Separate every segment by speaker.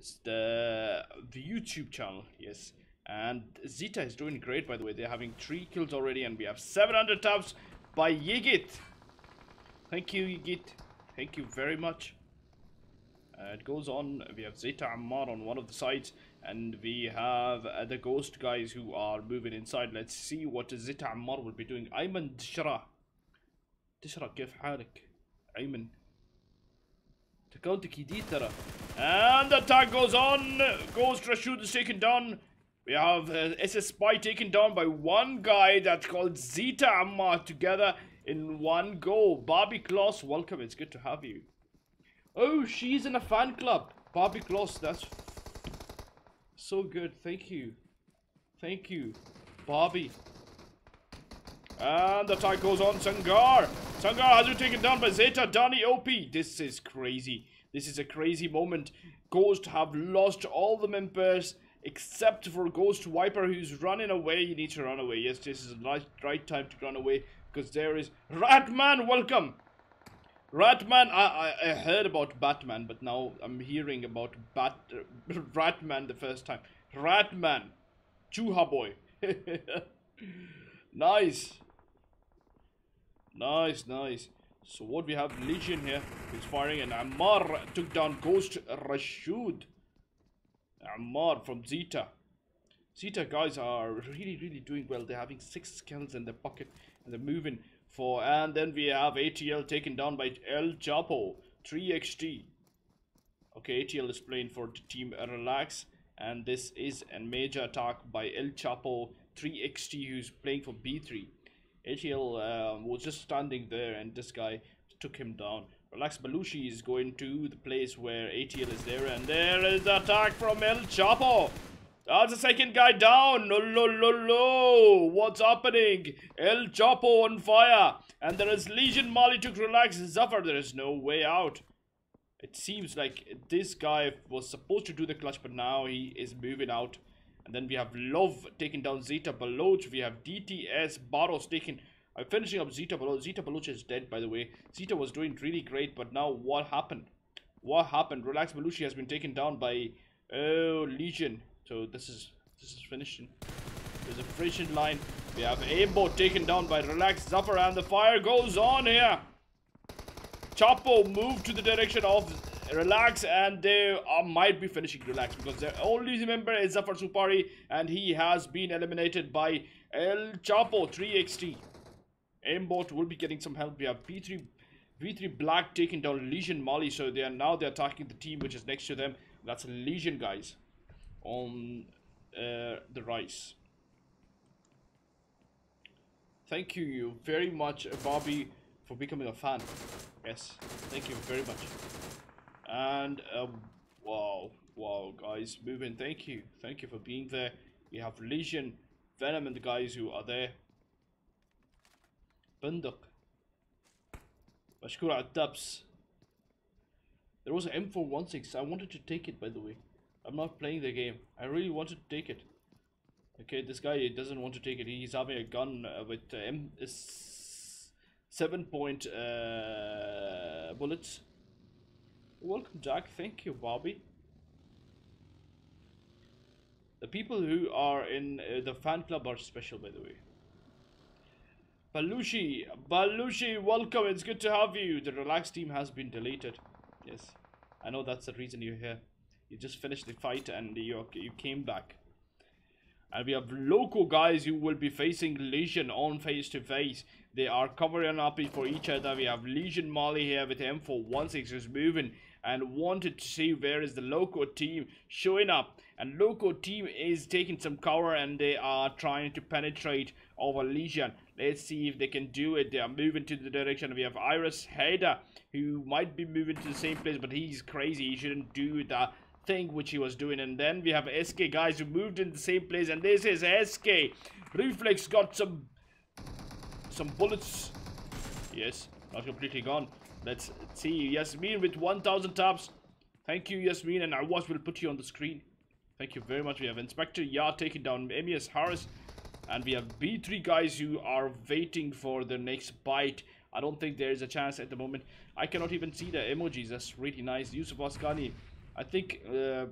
Speaker 1: It's the, the YouTube channel, yes. And Zeta is doing great, by the way. They're having three kills already, and we have 700 taps by Yigit. Thank you, Yigit. Thank you very much. Uh, it goes on. We have Zeta Ammar on one of the sides, and we have uh, the ghost guys who are moving inside. Let's see what Zeta Ammar will be doing. Ayman Dishra. Dishra, كيف حالك؟ أيمن. to counter Kiditara. And the attack goes on. Ghost Rashid is taken down. We have uh, SS Spy taken down by one guy that's called Zeta Amma together in one go. Barbie Kloss, welcome. It's good to have you. Oh, she's in a fan club. Barbie Kloss, that's so good. Thank you. Thank you, Barbie. And the attack goes on. Sangar. Sangar has been taken down by Zeta. Dani OP. This is crazy. This is a crazy moment. Ghost have lost all the members except for Ghost Viper who's running away. You need to run away. Yes, this is the right, right time to run away because there is Ratman. Welcome. Ratman, I, I, I heard about Batman, but now I'm hearing about Bat uh, Ratman the first time. Ratman, Chuha boy. nice. Nice, nice. So what we have Legion here is firing and Ammar took down Ghost Rashid. Ammar from Zeta. Zeta guys are really, really doing well. They're having six kills in their pocket and they're moving for. And then we have ATL taken down by El Chapo 3XT. Okay, ATL is playing for the team Relax. And this is a major attack by El Chapo 3XT who's playing for B3. ATL um, was just standing there and this guy took him down. Relax Belushi is going to the place where ATL is there and there is the attack from El Chapo. That's the second guy down. No, no, no, no. What's happening? El Chapo on fire. And there is Legion Mali to relax Zafar. There is no way out. It seems like this guy was supposed to do the clutch, but now he is moving out. And then we have Love taking down Zeta Baloch. We have DTS Barros taking... I'm finishing up Zeta Baloch. Zeta Baloch is dead, by the way. Zeta was doing really great, but now what happened? What happened? Relax Belushi has been taken down by... Oh, Legion. So this is... This is finishing. There's a finishing line. We have Aimbot taken down by Relax Zafar, and the fire goes on here. Chapo moved to the direction of Relax and they uh, might be finishing Relax because their only member is Zafar Supari and he has been eliminated by El Chapo 3XT. Aimbot will be getting some help. We have V3 V3 Black taking down Legion Mali so they are now they're attacking the team which is next to them. That's Legion guys on uh, the Rice. Thank you very much Bobby for becoming a fan. Yes, thank you very much. And, um, wow, wow, guys, moving, thank you. Thank you for being there. We have Legion, Venom, and the guys who are there. Bunduk. Mashkur Adabs. There was an M416. I wanted to take it, by the way. I'm not playing the game. I really wanted to take it. Okay, this guy doesn't want to take it. He's having a gun uh, with uh, M seven point uh, bullets. Welcome, Jack. Thank you, Bobby. The people who are in uh, the fan club are special, by the way. Balushi, Balushi, welcome. It's good to have you. The relax team has been deleted. Yes, I know that's the reason you're here. You just finished the fight and you you came back. And we have local guys who will be facing Legion on face to face. They are covering up for each other. We have Legion Molly here with M416 who's moving and wanted to see where is the local team showing up. And local team is taking some cover and they are trying to penetrate over Legion. Let's see if they can do it. They are moving to the direction. We have Iris Hader who might be moving to the same place, but he's crazy. He shouldn't do that thing which he was doing and then we have SK guys who moved in the same place and this is SK Reflex got some some bullets yes not completely gone let's see Yasmin with 1000 taps thank you Yasmin and I was will put you on the screen thank you very much we have Inspector Ya taking down Amias Harris and we have B3 guys who are waiting for the next bite I don't think there is a chance at the moment I cannot even see the emojis that's really nice Yusuf Askani I think uh,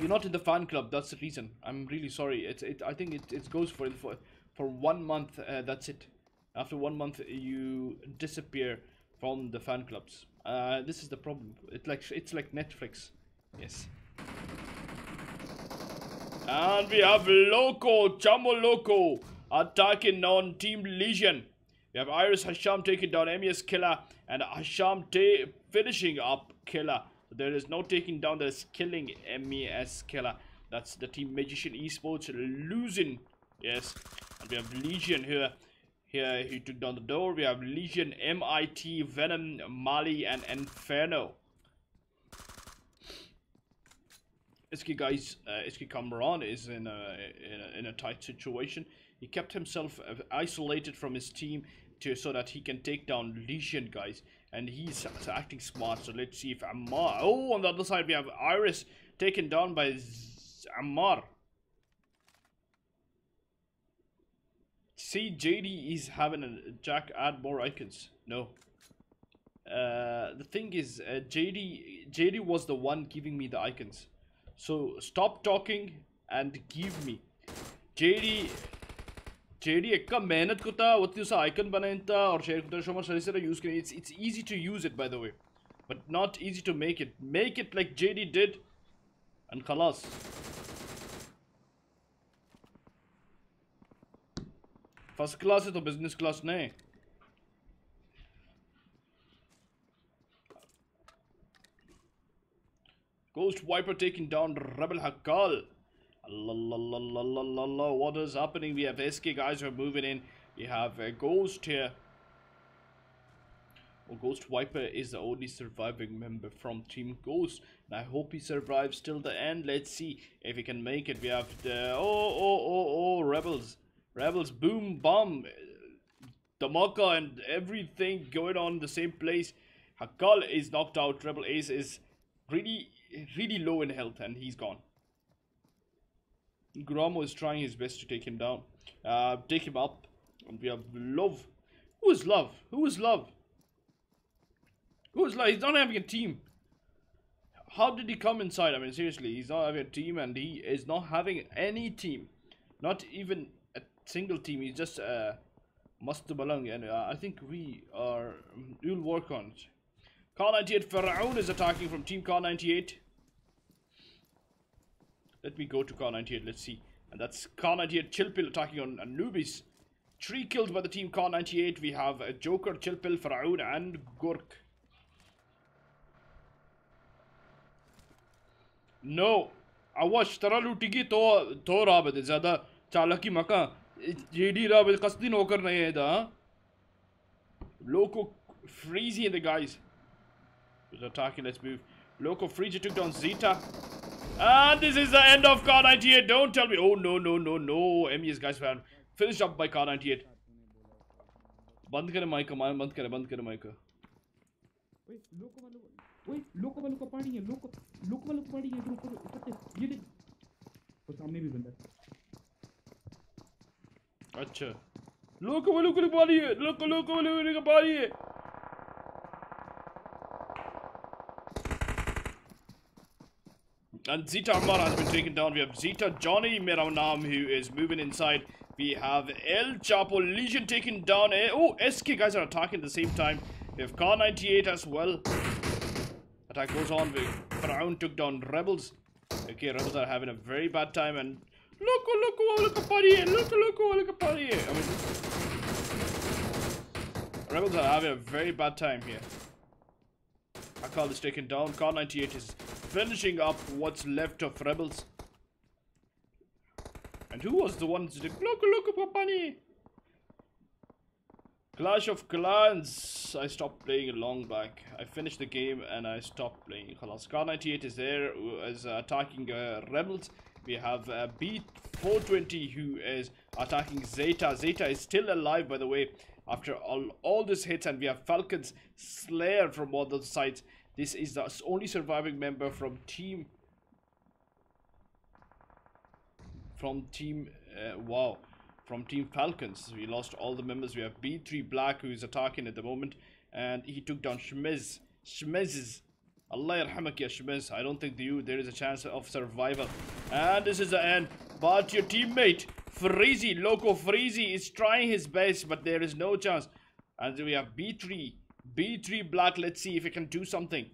Speaker 1: you're not in the fan club. That's the reason. I'm really sorry. It's it. I think it it goes for for for one month. Uh, that's it. After one month, you disappear from the fan clubs. Uh, this is the problem. It's like it's like Netflix. Yes. And we have Loco, Chamo Loco, attacking on Team Legion. We have Iris Hasham taking down MES Killer and Hasham finishing up Killer. There is no taking down, there is killing MES Killer. That's the Team Magician Esports losing. Yes. And we have Legion here. Here he took down the door. We have Legion, MIT, Venom, Mali, and Inferno. Iski guys, uh, Iski Kamran is in a, in a, in a tight situation. He kept himself uh, isolated from his team to so that he can take down Legion guys, and he's acting smart. So let's see if Ammar. Oh, on the other side we have Iris taken down by Z Ammar. See, JD is having a Jack add more icons. No. Uh, the thing is, uh, JD JD was the one giving me the icons. So stop talking and give me. JD JD ekka mehnat kota wati usa icon bananta or share kuta shomar sarisera use kare. It's it's easy to use it by the way, but not easy to make it. Make it like JD did, and khalas. First class है तो business class नहीं. Ghost Viper taking down Rebel Hakal. What is happening? We have SK guys who are moving in. We have a Ghost here. Well, Ghost Viper is the only surviving member from Team Ghost. And I hope he survives till the end. Let's see if he can make it. We have the... Oh, oh, oh, oh, Rebels. Rebels, boom, bomb. Damaka and everything going on in the same place. Hakal is knocked out. Rebel Ace is really really low in health and he's gone. Gromo is trying his best to take him down. Uh, take him up. And we have Love. Who is Love? Who is Love? Who is Love? He's not having a team. How did he come inside? I mean, seriously, he's not having a team and he is not having any team. Not even single team. He's just uh, must belong. And uh, I think we are, we'll work on it. Car 98 Pharaoh is attacking from Team Car 98. Let me go to Car 98. Let's see. And that's Car 98 Chilpil attacking on Anubis. Three killed by the Team Car 98. We have a Joker, Chilpil, Pharaoh, and Gork. No. Awas तरह लूटेगी तो तो राबत ज़्यादा चालाकी मका JD राबत कसदी नौकर नहीं है दा Loco freezing the guys Who's attacking? Let's move. Loco Frigid took down Zeta. And this is the end of Car 98. Don't tell me. Oh, no, no, no, no. MES guys fan. Finished up by Car 98. बंद करे mic बंद करे बंद करे mic
Speaker 2: ओए लोको वालों ओए लोको वालों का पानी है लोको लोको का पानी है ये और सामने भी बंदा
Speaker 1: अच्छा लोको वालों को पानी है लोको लोको वालों को पानी है And Zeta Ammar has been taken down. We have Zeta Johnny Meraunam who is moving inside. We have El Chapo Legion taken down. Eh, oh, SK guys are attacking at the same time. We have Car 98 as well. Attack goes on. Brown took down Rebels. Okay, Rebels are having a very bad time. And look, look, look, party. Look, look, look, party. I Rebels are having a very bad time here. Akal is taken down. Car 98 is finishing up what's left of rebels. And who was the one to look look Papani? Clash of Clans. I stopped playing a long back. I finished the game and I stopped playing. Car 98 is there, is attacking uh, rebels. We have uh, B420 who is attacking Zeta. Zeta is still alive, by the way, after all, all these hits. And we have Falcon's Slayer from all those sides. This is the only surviving member from team from team uh, wow from team falcons we lost all the members we have b3 black who is attacking at the moment and he took down shmez shmez's Allah yarhamak ya. I don't think you there is a chance of survival. And this is the end. But your teammate, Freezy, Loco Freezy, is trying his best, but there is no chance. And we have B3. B3 Black. Let's see if he can do something.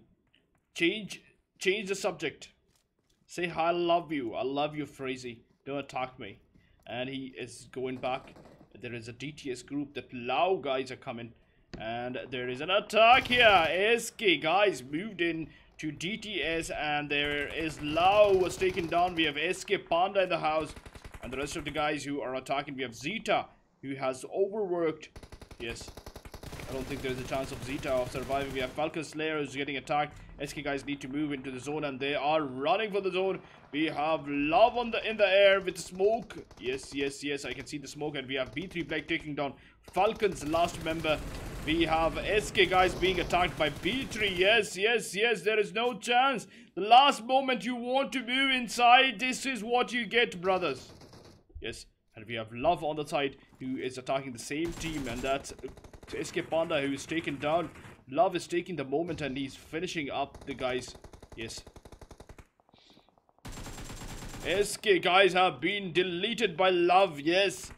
Speaker 1: Change change the subject. Say I love you. I love you, Freezy. Don't attack me. And he is going back. There is a DTS group that Lao guys are coming. And there is an attack here. SK guys moved in to DTS and there is Lao was taken down. We have SK Panda in the house. And the rest of the guys who are attacking. We have Zeta who has overworked. Yes. I don't think there's a chance of Zeta of surviving. We have Falcon Slayer who's getting attacked. SK guys need to move into the zone and they are running for the zone. We have love on the in the air with smoke. Yes, yes, yes. I can see the smoke and we have B3 Black taking down Falcon's last member. We have SK guys being attacked by B3. Yes, yes, yes. There is no chance. The last moment you want to move inside, this is what you get, brothers. Yes, and we have Love on the side who is attacking the same team and that's SK Panda who is taken down. Love is taking the moment and he's finishing up the guys. Yes. SK guys have been deleted by Love. Yes.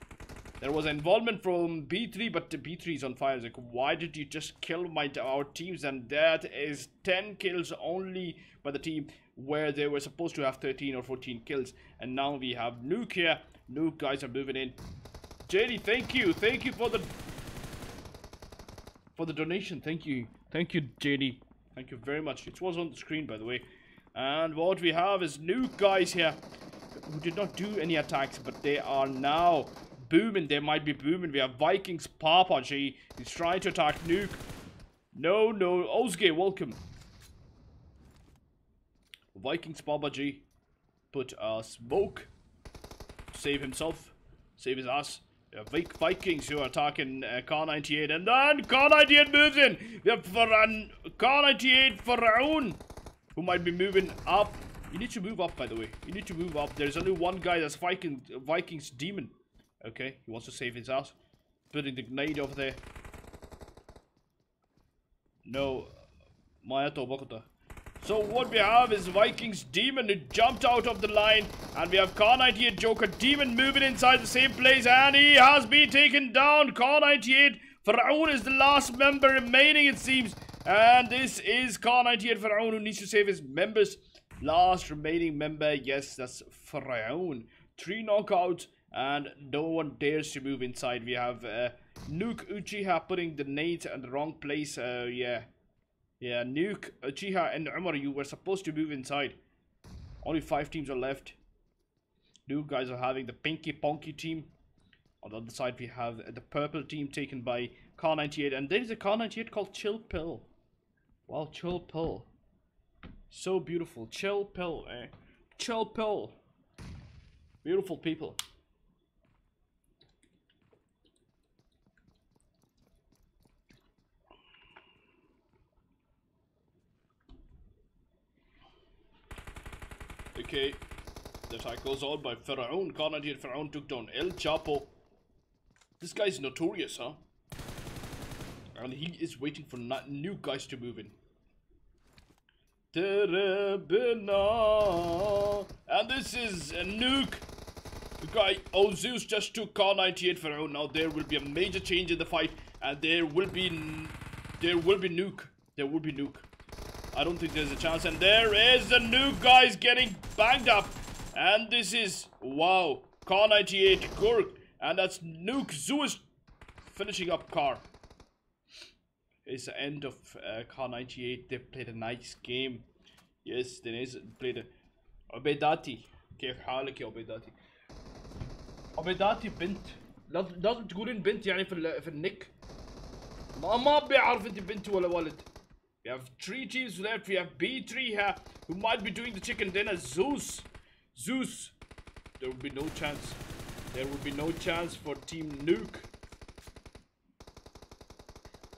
Speaker 1: There was involvement from B3, but the B3 is on fire. Like, why did you just kill my our teams? And that is 10 kills only by the team where they were supposed to have 13 or 14 kills. And now we have Nuke here. Nuke guys are moving in. JD, thank you. Thank you for the for the donation. Thank you. Thank you, JD. Thank you very much. It was on the screen, by the way. And what we have is Nuke guys here who did not do any attacks, but they are now booming. They might be booming. We have Vikings Papa G. He's trying to attack Nuke. No, no. Ozge, welcome. Vikings Papa G put a smoke. Save himself. Save his ass. Vikings who are attacking uh, Kar98. And then Kar98 moves in. We have for Faran Kar98 Faraun who might be moving up. You need to move up, by the way. You need to move up. There's only one guy that's Viking, Vikings Demon. Okay, he wants to save his ass. Putting the grenade over there. No. Mayato Bokota. So what we have is Vikings Demon who jumped out of the line. And we have Kar98 Joker Demon moving inside the same place. And he has been taken down. Kar98 Faraun is the last member remaining it seems. And this is Kar98 Faraun who needs to save his members. Last remaining member. Yes, that's Faraun. Three knockouts and no one dares to move inside. We have uh, Nuke Uchiha putting the nades in the wrong place. Uh, yeah. Yeah, Nuke, Uchiha, and Umar, you were supposed to move inside. Only five teams are left. You guys are having the Pinky Ponky team. On the other side, we have the purple team taken by Car 98, And there is a Kar98 called Chill Pill. Wow, Chill Pill. So beautiful. Chill Pill, eh? Chill Pill. Beautiful people. Okay, the attack goes on by Pharaoh. Kar98 Pharaoh took down El Chapo. This guy's notorious, huh? And he is waiting for new guys to move in. And this is a nuke. The guy, oh Zeus just took Car 98 Pharaoh. Now there will be a major change in the fight. And there will be, there will be nuke. There will be nuke. I don't think there's a chance. And there is the nuke guys getting banged up. And this is, wow, Kar98 Gurk. And that's Nuke Zeus finishing up Car. It's the end of uh, Kar98. They played a nice game. Yes, they played a... عبيداتي كيف حالك يا عبيداتي؟ عبيداتي بنت لازم لازم تقولين بنت يعني في في النك ما ما بيعرف انت بنت ولا ولد we have three teams left. We have B3 here, who might be doing the chicken dinner. Zeus. Zeus. There will be no chance. There will be no chance for Team Nuke.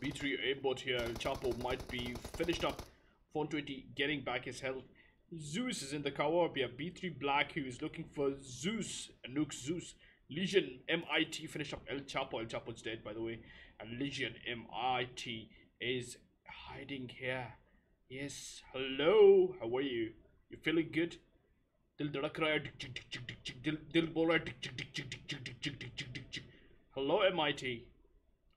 Speaker 1: B3 aimbot here. Chapo might be finished up. 420 getting back his health. Zeus is in the cover. We have B3 Black who is looking for Zeus. Nuke Zeus. Legion MIT finished up El Chapo. El Chapo's dead by the way. And Legion MIT is hiding here. Yes, hello, how are you? You feeling good? Hello, MIT.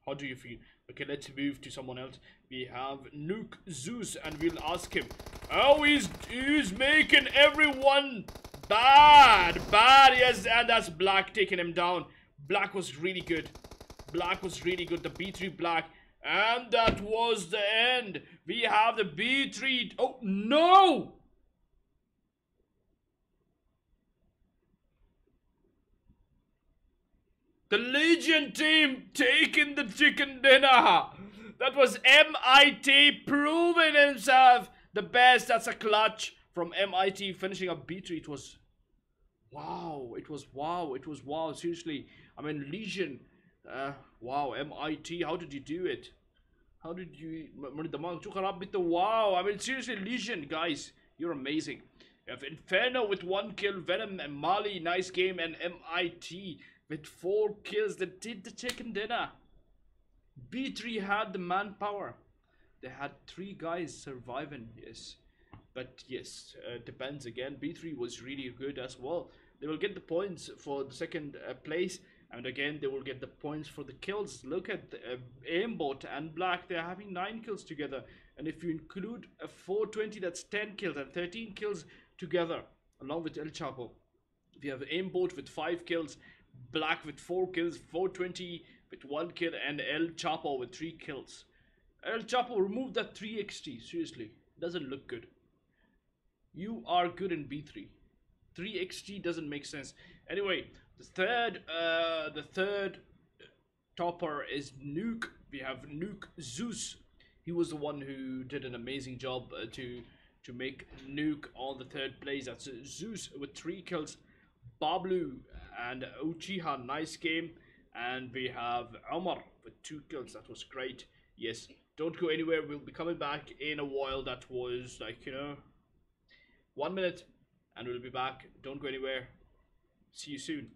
Speaker 1: How do you feel? Okay, let's move to someone else. We have Nuke Zeus, and we'll ask him. Oh, he's, he's making everyone bad. Bad, yes, and that's Black taking him down. Black was really good. Black was really good. The B3 Black and that was the end. We have the B3. Oh, no! The Legion team taking the chicken dinner. That was MIT proving himself the best. That's a clutch from MIT finishing up B3. It was wow. It was wow. It was wow. Seriously. I mean, Legion. Uh, wow. MIT. How did you do it? How did you. Wow. I mean, seriously, Legion, guys. You're amazing. You have Inferno with one kill, Venom and Mali, nice game, and MIT with four kills that did the chicken dinner. B3 had the manpower. They had three guys surviving, yes. But yes, uh, depends again. B3 was really good as well. They will get the points for the second uh, place. And again, they will get the points for the kills. Look at uh, Aimbot and Black. They're having 9 kills together. And if you include a 420, that's 10 kills and 13 kills together. Along with El Chapo. We have Aimbot with 5 kills Black with 4 kills, 420 with 1 kill, and El Chapo with 3 kills. El Chapo, remove that 3 XT. Seriously, it doesn't look good. You are good in B3. 3 XT doesn't make sense. Anyway, the third, uh, the third topper is Nuke. We have Nuke Zeus. He was the one who did an amazing job uh, to to make Nuke on the third place. That's Zeus with three kills. Bablu and Uchiha, nice game. And we have Omar with two kills. That was great. Yes, don't go anywhere. We'll be coming back in a while. That was like, you know, one minute and we'll be back. Don't go anywhere. See you soon.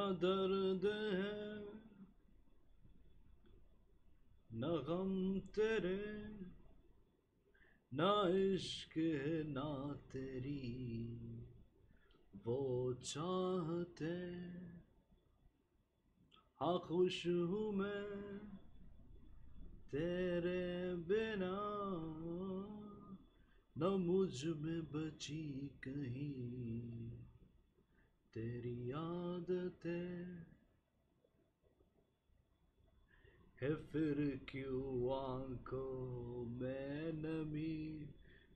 Speaker 1: ना दर्द है। ना गम तेरे, ना इश्क है, ना तेरी वो चाहते हाँ खुश हूँ मैं तेरे बिना। न मुझमें बची कहीं तेरी आदतें है फिर क्यों आंखों में नमी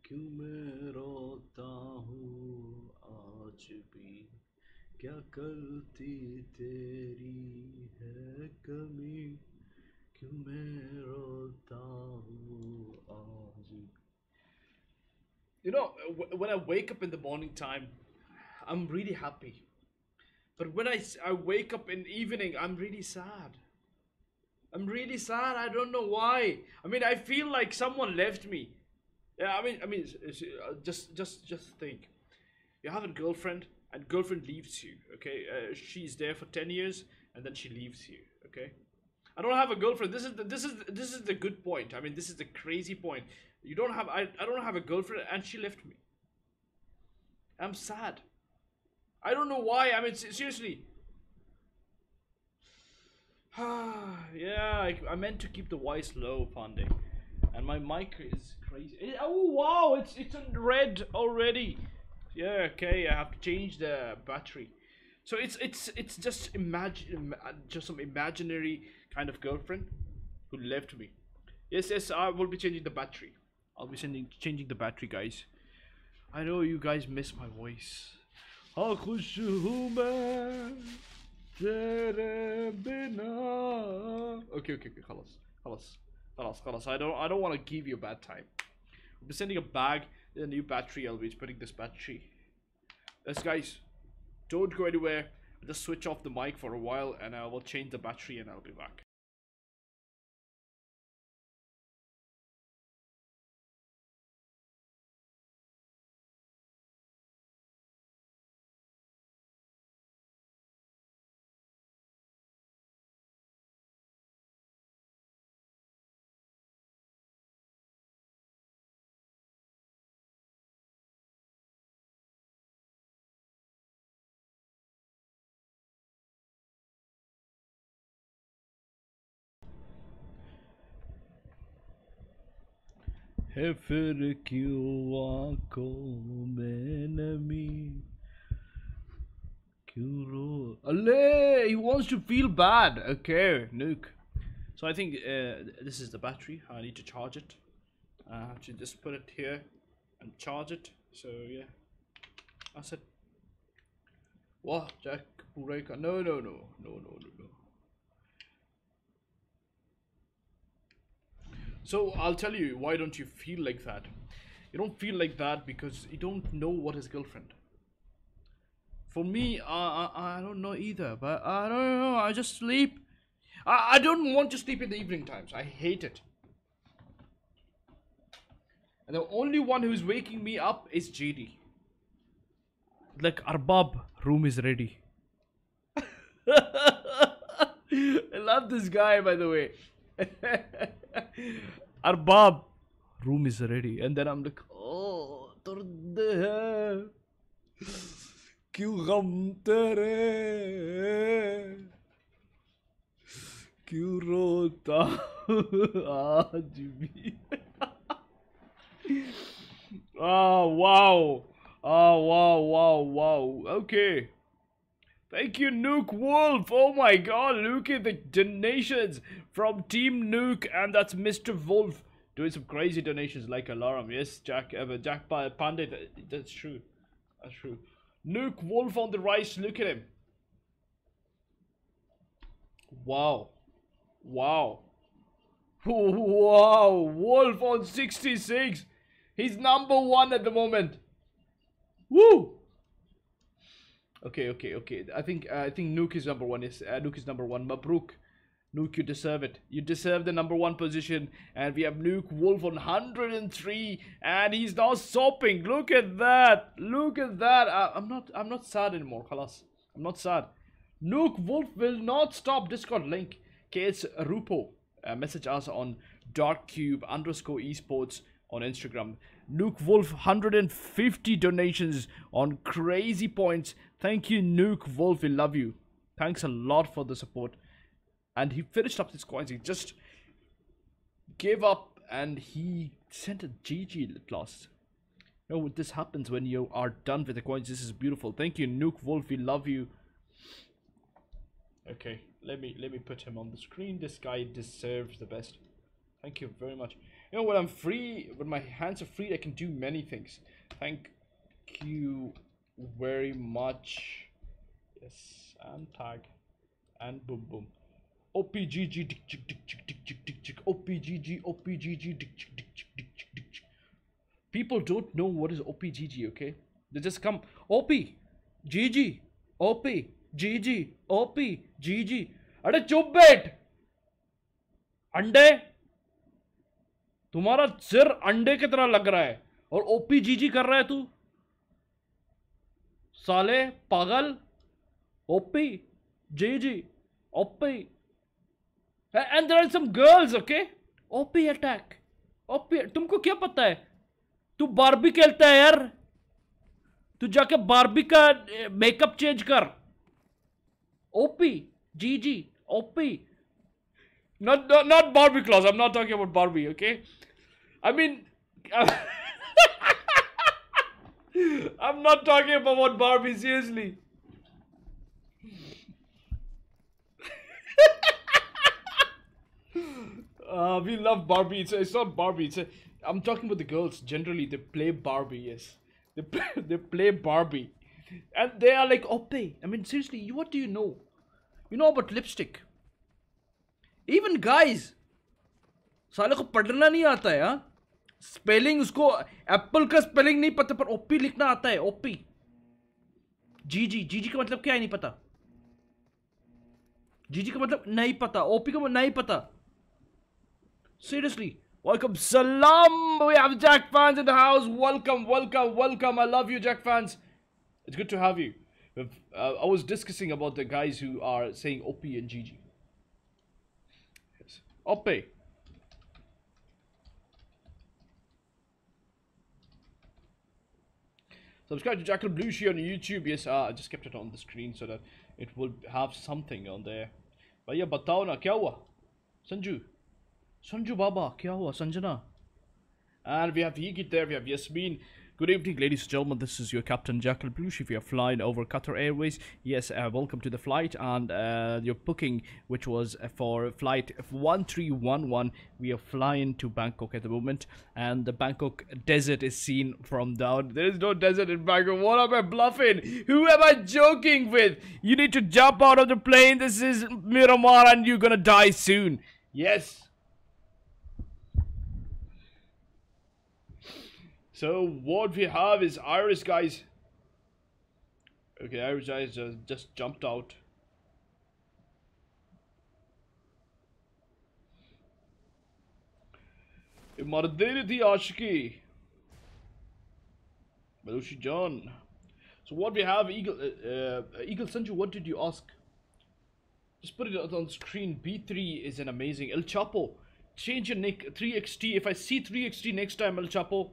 Speaker 1: क्यों मैं रोता हूँ आज भी क्या गलती तेरी है कमी क्यों मैं रोता हूँ आज भी You know, wh- when I wake up in the morning time, I'm really happy. But when I, I wake up in evening, I'm really sad. I'm really sad. I don't know why. I mean, I feel like someone left me. Yeah, I mean, I mean, uh, just, just, just think. You have a girlfriend, and girlfriend leaves you. Okay, uh, she's there for ten years, and then she leaves you. Okay. I don't have a girlfriend. This is the, this is this is the good point. I mean, this is the crazy point. You don't have I, I don't have a girlfriend, and she left me. I'm sad. I don't know why. I mean, seriously. yeah, I, I meant to keep the voice low, Pandey, and my mic is crazy. Eh, oh wow, it's it's in red already. Yeah, okay, I have to change the battery. So it's it's it's just imagine just some imaginary kind of girlfriend who left me. Yes, yes, I will be changing the battery. I'll be sending changing the battery, guys. I know you guys miss my voice. Okay, okay, okay, خلاص خلاص خلاص خلاص. I don't, I don't want to give you a bad time. We're sending a bag and a new battery I'll be putting this battery. Yes guys, don't go anywhere. I'll just switch off the mic for a while and I will change the battery and I'll be back. Hefir QACO enemy. Q Ale! He wants to feel bad. Okay, nuke. So I think uh, this is the battery. I need to charge it. I have to just put it here and charge it. So yeah, I said, What, Jack No, no, no, no, no, no, no. So I'll tell you why don't you feel like that? You don't feel like that because you don't know what is girlfriend. For me, I, I I don't know either, but I don't know. I just sleep. I, I don't want to sleep in the evening times. I hate it. And the only one who's waking me up is JD. Like Arbab, room is ready. I love this guy, by the way. Arbab, room is ready. And then I'm like, oh, दर्द है क्यों गम तेरे क्यों रोता आज भी oh wow oh wow wow wow okay Thank you, Nuke Wolf. Oh my god, look at the donations from Team Nuke, and that's Mr. Wolf doing some crazy donations like alarm. Yes, Jack, uh, Jack Pa- Pandit, uh, that's true. That's true. Nuke Wolf on the rise, look at him. Wow. Wow. Wow, Wolf on 66. He's number one at the moment. Woo! Okay, okay, okay. I think uh, I think Nuke is number one. Yes, uh, Nuke is number one. Mabruk, Nuke, you deserve it. You deserve the number one position. And we have Nuke Wolf on 103, and he's now sopping. Look at that! Look at that! Uh, I'm not I'm not sad anymore. Khalas. I'm not sad. Nuke Wolf will not stop Discord link. KS Rupo. Uh, message us on darkcube underscore esports on Instagram. Nuke Wolf 150 donations on crazy points. Thank you, Nuke Wolf. We love you. Thanks a lot for the support. And he finished up his coins. He just gave up and he sent a GG last. You know, this happens when you are done with the coins. This is beautiful. Thank you, Nuke Wolf. We love you. Okay, let me let me put him on the screen. This guy deserves the best. Thank you very much. You know, when I'm free, when my hands are free, I can do many things. Thank you very much. Yes, and tag, and boom boom. OPGG. OPGG OPGG. People don't know what is OPGG, okay? They just come OP GG OP GG OP GG. अरे चुप बैठ अंडे तुम्हारा सिर अंडे की तरह लग रहा है और ओपी जीजी कर रहा है तू साले पागल OP G G OP and there are some girls okay OP attack OP तुमको क्या पता है? तू बारबी खेलता है यार। तू जाके बारबी का मेकअप चेंज कर। OP G G OP not, not not Barbie claws. I'm not talking about Barbie. Okay, I mean, I'm not talking about Barbie. Seriously. uh, we love Barbie. It's, it's not Barbie. It's a, I'm talking about the girls. Generally, they play Barbie. Yes, they play, they play Barbie, and they are like, oh, pay. I mean, seriously, you what do you know? You know about lipstick? Even guys साले को पढ़ना नहीं आता है हाँ spelling उसको Apple का spelling नहीं पता पर ओपी लिखना आता है ओपी जी जी जी जी का मतलब क्या है नहीं पता जी जी का मतलब नहीं पता ओपी का मतलब नहीं पता seriously welcome salam we have jack fans in the house welcome welcome welcome i love you jack fans it's good to have you uh, i was discussing about the guys who are saying op and gg Oppe. Subscribe to Jack AlBlushi on YouTube. Yes, uh, I just kept it on the screen so that it would have something on there. But yeah, batao na, kya hua? Sanju. Sanju Baba, kya hua? Sanjana. And we have Higit there, we have Yasmin. Good evening, ladies and gentlemen. This is your Captain Jackal Plush. If you are flying over Qatar Airways, yes, uh, welcome to the flight. And uh, your booking, which was for flight 1311, we are flying to Bangkok at the moment. And the Bangkok desert is seen from down. There is no desert in Bangkok. What am I bluffing? Who am I joking with? You need to jump out of the plane. This is Miramar, and you're gonna die soon. Yes. So what we have is Iris guys. Okay, Iris guys just, just jumped out. मर्दे थी आशिकी Belushi John. So what we have, Eagle, uh, uh, Eagle Sanju, what did you ask? Just put it on screen. B3 is an amazing. El Chapo, change your nick 3xt. If I see 3xt next time, El Chapo,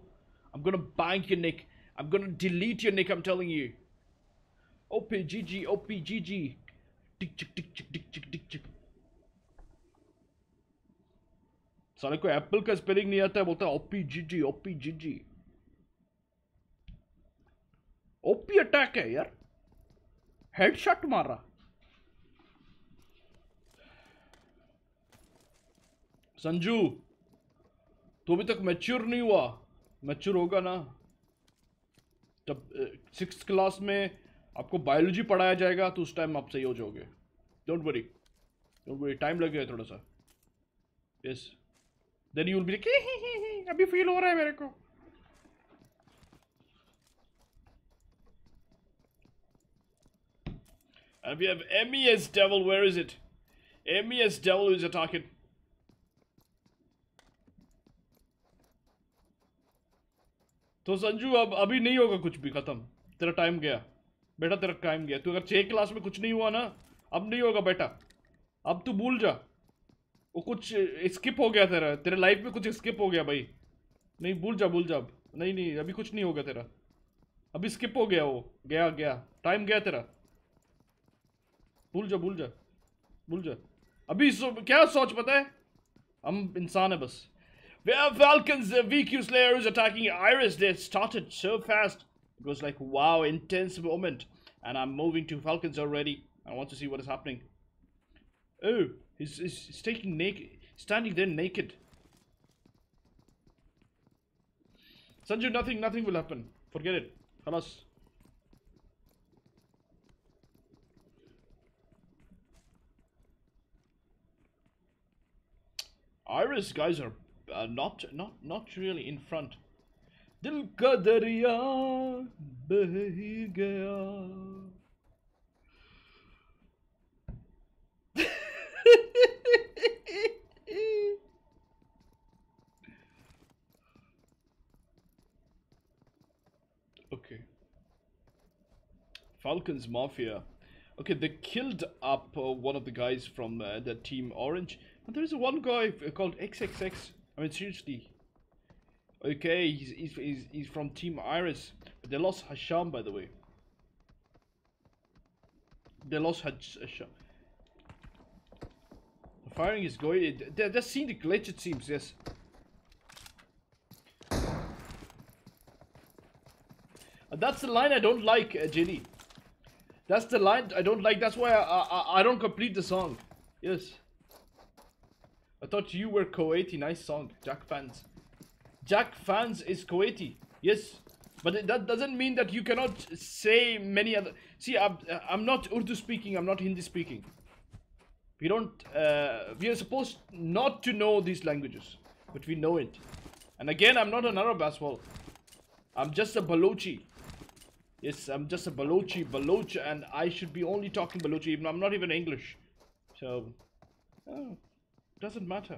Speaker 1: I'm gonna bank your nick. I'm gonna delete your nick, I'm telling you. OPGG, OPGG. Tick, tick, tick, tick, tick, tick, tick, tick. साले को Apple का spelling नहीं आता है बोलता है OP G G OP G G OP attack है यार हेडशॉट मारा संजू तू मैच्योर होगा ना जब सिक्स क्लास में आपको बायोलॉजी पढ़ाया जाएगा तो उस टाइम आप सही हो जाओगे don't worry don't worry time लगेगा थोड़ा सा yes then you will be अभी फील हो रहा है मेरे को And we have MES Devil. Where is it? MES Devil is attacking. तो संजू अब अभी नहीं होगा कुछ भी खत्म। तेरा टाइम गया। बेटा तेरा टाइम गया। तू अगर छह क्लास में कुछ नहीं हुआ ना अब नहीं होगा बेटा। अब तू भूल जा। वो कुछ स्किप हो गया तेरा। तेरे लाइफ में कुछ स्किप हो गया भाई। नहीं भूल जा भूल जा अब। नहीं नहीं अभी कुछ नहीं होगा तेरा। अभी स्किप हो गया वो। गया गया। टाइम गया तेरा। भूल जा भूल जा। भूल जा। अभी सो, क्या सोच पता है? हम इंसान है बस। We have uh, Falcons, the VQ Slayer who's attacking Iris. They started so fast. It was like, wow, intense moment. And I'm moving to Falcons already. I want to see what is happening. Oh, he's, he's, he's taking naked, standing there naked. Sanju, nothing, nothing will happen. Forget it. Khalas. Iris guys are uh, not not not really in front. Dil ka darya beh gaya. Okay. Falcons mafia. Okay they killed up uh, one of the guys from uh, the team orange. And there is one guy uh, called xxx I mean, seriously. Okay, he's, he's, he's, he's from Team Iris. But they lost Hasham, by the way. They lost Hash- Hasham. The firing is going. They're, they're seeing the glitch, it seems, yes. And that's the line I don't like, uh. That's the line I don't like. That's why I, I, I don't complete the song. Yes. I thought you were Kuwaiti. Nice song. Jack fans. Jack fans is Kuwaiti. Yes. But that doesn't mean that you cannot say many other. See, I'm, I'm not Urdu speaking. I'm not Hindi speaking. We don't. Uh, we are supposed not to know these languages, but we know it. And again, I'm not an Arab as well. I'm just a Balochi. Yes, I'm just a Balochi, Baloch, and I should be only talking Balochi. Even I'm not even English. So, oh, doesn't matter.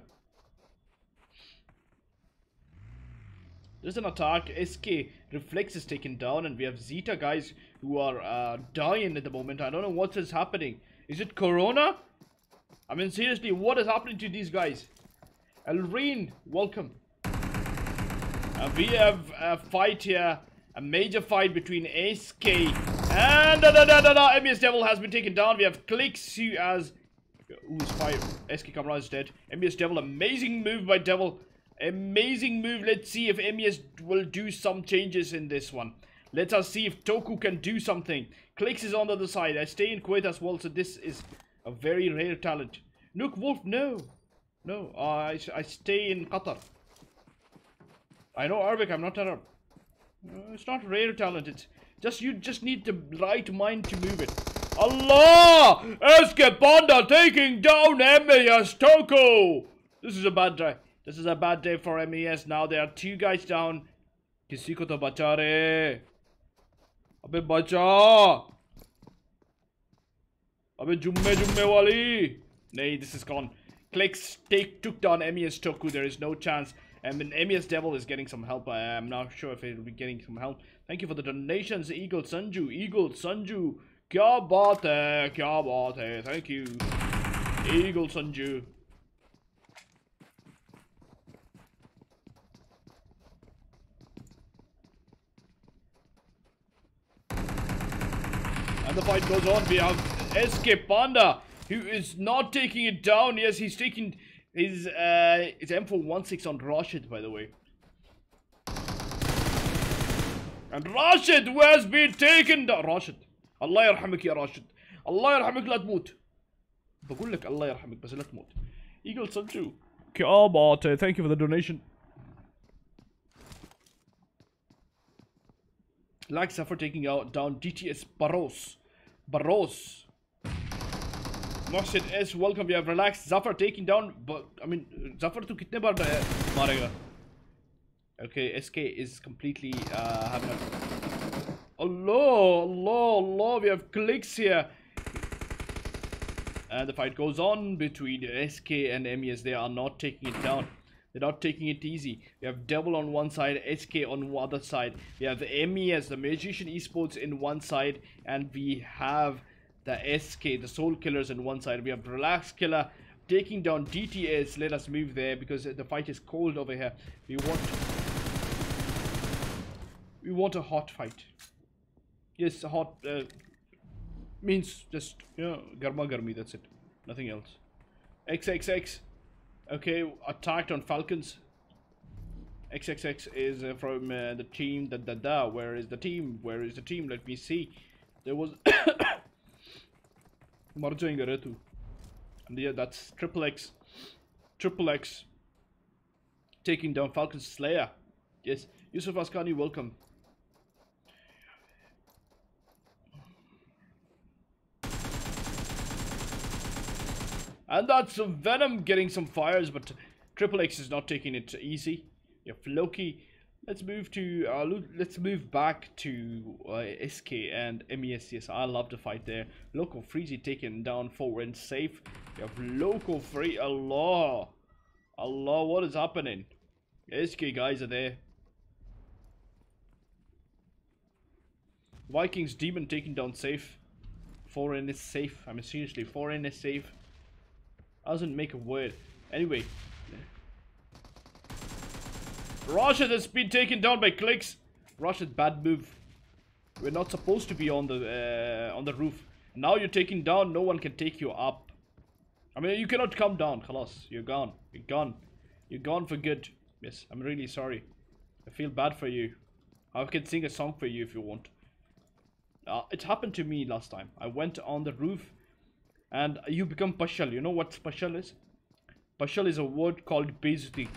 Speaker 1: There's an attack. SK Reflex is taken down, and we have Zeta guys who are uh, dying at the moment. I don't know what is happening. Is it Corona? I mean, seriously, what is happening to these guys? Elreen, welcome. Uh, we have a fight here. A major fight between SK and da da da da da. MES Devil has been taken down. We have Clicks who has. Who's fired? SK Kamra is dead. MES Devil, amazing move by Devil. Amazing move. Let's see if MES will do some changes in this one. Let us see if Toku can do something. Clicks is on the other side. I stay in Kuwait as well, so this is a very rare talent. Nook Wolf, no. No, uh, I, I stay in Qatar. I know Arabic, I'm not Arab. Uh, it's not rare talent, it's just you just need the right mind to move it. Allah! Escapanda taking down MES Toku! This is a bad day. This is a bad day for MES now. There are two guys down. किसी को तो बचा रे अबे बचा अबे जुम्मे जुम्मे वाली this is gone clicks take took down MES Toku there is no chance um, and um, MES Devil is getting some help I'm not sure if he'll be getting some help thank you for the donations Eagle Sanju Eagle Sanju Kabate, kabate, thank you. Eagle you. And the fight goes on. We have Escape Panda, who is not taking it down. Yes, he's taking his, uh, his M416 on Rashid, by the way. And Rashid has been taken down. Rashid. الله يرحمك يا راشد. الله يرحمك لا تموت. بقول لك الله يرحمك بس لا تموت. Eagle Sanju. Kabate, thank you for the donation. Like Zafar taking out down DTS Barros. Barros. Mohsin S, welcome. We have relaxed. Zafar taking down. But I mean, Zafar to kitne bar marega? Okay, SK is completely uh, having a. Allah, Allah, Allah. We have clicks here. And the fight goes on between SK and MES. They are not taking it down. They're not taking it easy. We have Devil on one side, SK on the other side. We have the MES, the Magician Esports in one side, and we have the SK, the Soul Killers in one side. We have Relax Killer taking down DTS. Let us move there because the fight is cold over here. We want we want a hot fight. Yes, hot uh, means just, you know, garma garmi, that's it. Nothing else. XXX. Okay, attacked on Falcons. XXX is uh, from uh, the team da da da. Where is the team? Where is the team? Let me see. There was Marjo Ingaretu. And yeah, that's Triple X. Triple X taking down Falcons Slayer. Yes, Yusuf Askani, welcome. And that's some Venom getting some fires but Triple X is not taking it easy you have Loki Let's move to uh, let's move back to uh, SK and MESCS. I love to fight there. Loco Freezy taken down four and safe. You have local free. Allah, Allah, what is happening? SK guys are there. Vikings demon taken down safe. Foreign is safe. I mean seriously, foreign is safe. Doesn't make a word. Anyway, Rashid has been taken down by clicks. Rashid, bad move. We're not supposed to be on the uh, on the roof. Now you're taken down. No one can take you up. I mean, you cannot come down. Khalas, you're gone. You're gone. You're gone for good. Yes, I'm really sorry. I feel bad for you. I can sing a song for you if you want. Uh, it happened to me last time. I went on the roof and you become pashal. You know what pashal is? Pashal is a word called basically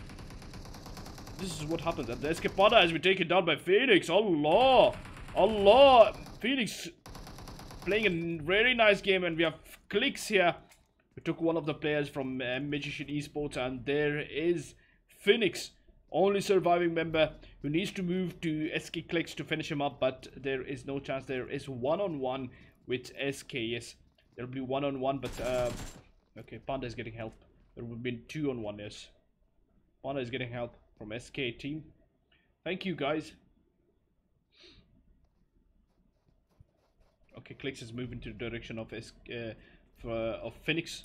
Speaker 1: this is what happens. And the Escapada has been taken down by Phoenix. Allah! Allah! Phoenix playing a very nice game and we have clicks here. We took one of the players from uh, Magician Esports and there is Phoenix. Only surviving member who needs to move to SK Clicks to finish him up, but there is no chance. There is one-on-one -on -one with SK. There will be one-on-one, but uh, okay, Panda is getting help. There will be two-on-one, yes. Panda is getting help from SK team. Thank you guys. Okay, Clicks is moving to the direction of S uh, for, uh, of Phoenix.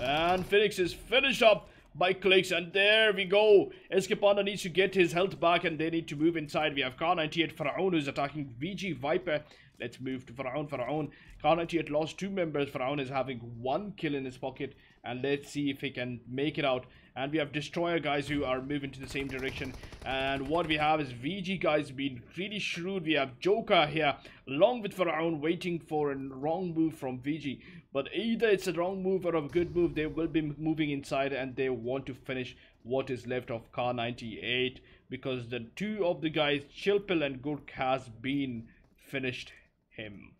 Speaker 1: And Phoenix is finished up by Clicks and there we go. Escapanda needs to get his health back and they need to move inside. We have Kar98 Faraon who's attacking VG Viper. Let's move to Faraon. Faraon. Kar98 lost two members. Faraon is having one kill in his pocket and let's see if he can make it out and we have destroyer guys who are moving to the same direction and what we have is vg guys being really shrewd we have joker here along with Pharaoh waiting for a wrong move from vg but either it's a wrong move or a good move they will be moving inside and they want to finish what is left of Kar98 because the two of the guys chilpil and gurk has been finished him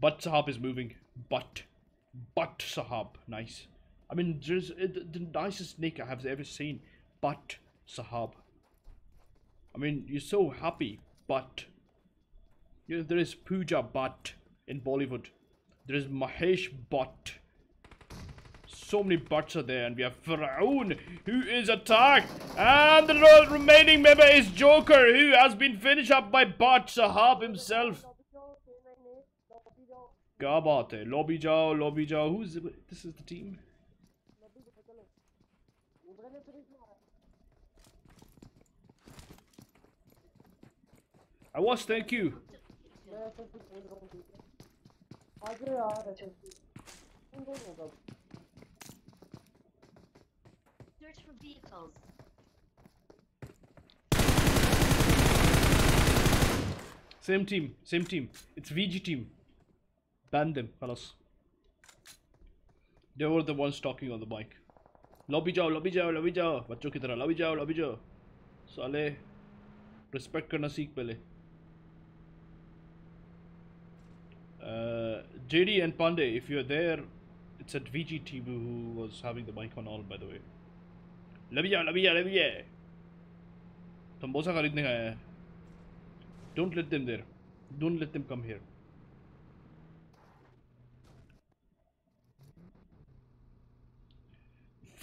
Speaker 1: Butt Sahab is moving but Butt Sahab nice I mean, there's the, nicest snake I have ever seen, Butt Sahab. I mean, you're so happy, but you know, there is Pooja Bhatt in Bollywood. There is Mahesh Bhatt. So many bots are there, and we have Fraun, who is attacked. And the remaining member is Joker, who has been finished up by Butt Sahab himself. क्या बात है lobby जाओ lobby this? Is the team? I was, thank you.
Speaker 3: Search for vehicles.
Speaker 1: Same team, same team. It's VG team. Ban them, fellas. They were the ones talking on the mic. Lobby जाओ lobby जाओ lobby जाओ बच्चों की तरह lobby जाओ lobby जाओ साले respect करना सीख पहले uh, JD and Pandey, if you're there, it's at VG Tibu who was having the mic on all, by the way. लबिया लबिया लबिया समोसा खरीदने का है Don't let them there. Don't let them come here.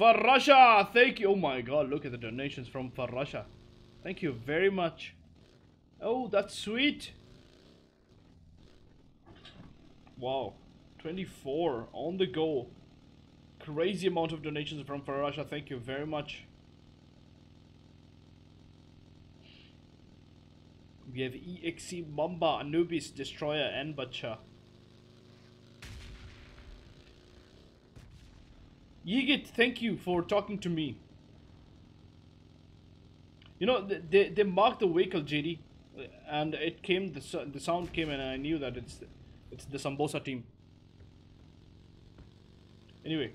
Speaker 1: For Russia, thank you. Oh my god, look at the donations from for Russia. Thank you very much. Oh, that's sweet. Wow. 24 on the go. Crazy amount of donations from Farasha. Thank you very much. We have EXE Mamba, Anubis, Destroyer, and Bacha. Yigit, thank you for talking to me. You know, they, they marked the vehicle, JD, and it came, the, the sound came and I knew that it's, it's the Sambosa team. Anyway.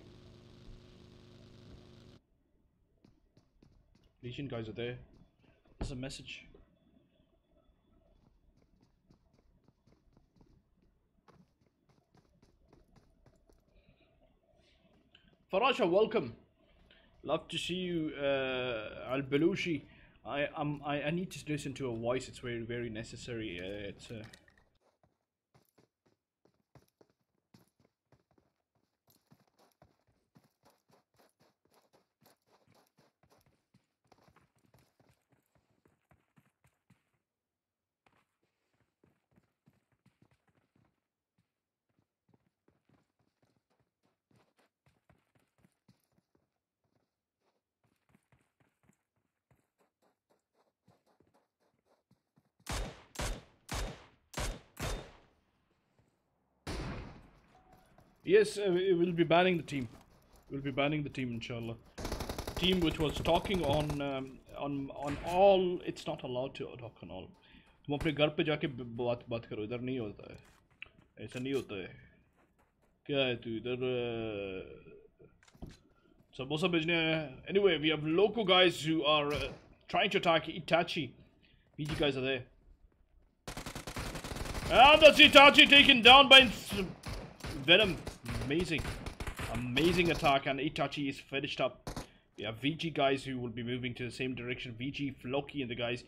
Speaker 1: Legion guys are there. There's a message. Farasha, welcome. Love to see you, uh, AlBlushi. I um I, I need to listen to a voice. It's very very necessary. Uh, it's uh, Yes, uh, we will be banning the team. We'll be banning the team, inshallah. Team which was talking on um, on on all. It's not allowed to talk on all. तुम अपने घर पे जाके ब- बात बात करो इधर नहीं होता है ऐसा नहीं होता है क्या है तू इधर समोसा भेजने आया है anyway we have local guys who are uh, trying to attack Itachi BG guys are there and that's Itachi taken down by Venom. Amazing. Amazing attack and Itachi is finished up. We have VG guys who will be moving to the same direction. VG, Floki and the guys.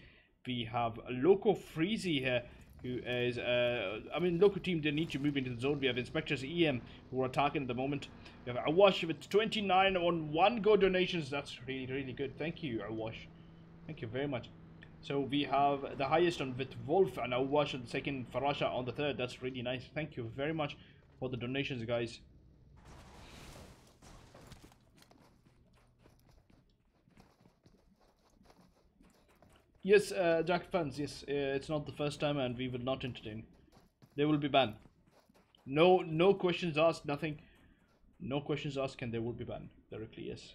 Speaker 1: We have Loco Freezy here who is, uh, I mean, local team, they need to move into the zone. We have Inspectors EM who are attacking at the moment. We have Awash with 29 on one go donations. That's really, really good. Thank you, Awash. Thank you very much. So we have the highest on with Wolf and Awash on the second, Farasha on the third. That's really nice. Thank you very much for the donations, guys. Yes, uh, Jack fans, yes, uh, it's not the first time and we will not entertain. They will be banned. No, no questions asked, nothing. No questions asked and they will be banned directly, yes.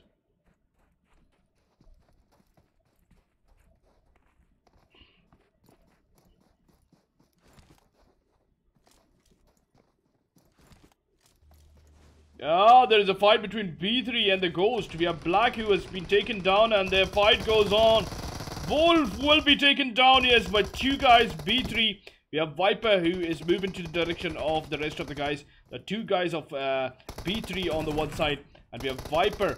Speaker 1: Ah, there is a fight between B3 and the Ghost. We have Black who has been taken down and their fight goes on. Wolf will be taken down, yes, but two guys, B3. We have Viper who is moving to the direction of the rest of the guys. The two guys of uh, B3 on the one side. And we have Viper.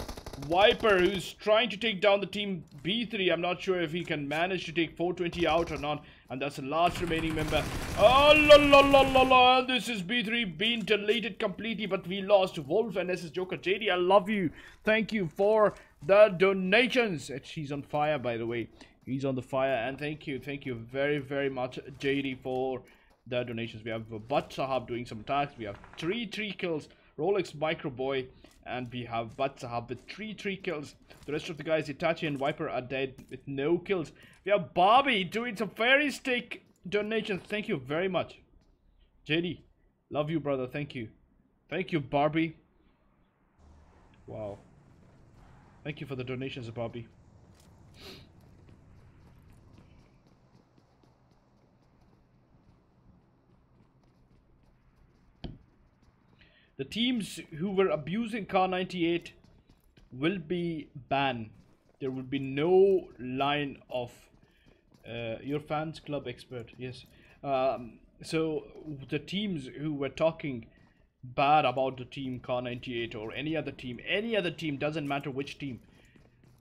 Speaker 1: Viper who's trying to take down the team B3. I'm not sure if he can manage to take 420 out or not. And that's the last remaining member. Oh, la la la la la. This is B3 being deleted completely. But we lost Wolf and SS Joker. JD, I love you. Thank you for the donations. She's on fire, by the way. He's on the fire. And thank you. Thank you very, very much, JD, for the donations. We have Butt Sahab doing some attacks. We have three, three kills. Rolex Micro Boy. And we have Butt Sahab with three, three kills. The rest of the guys, Itachi and Viper, are dead with no kills. We have Bobby doing some fairy stick donations. Thank you very much. JD, love you, brother. Thank you. Thank you, Barbie. Wow. Thank you for the donations, Barbie. The teams who were abusing Kar98 will be banned. There will be no line of uh, your fans club expert. Yes. Um, so the teams who were talking bad about the team Kar98 or any other team, any other team doesn't matter which team.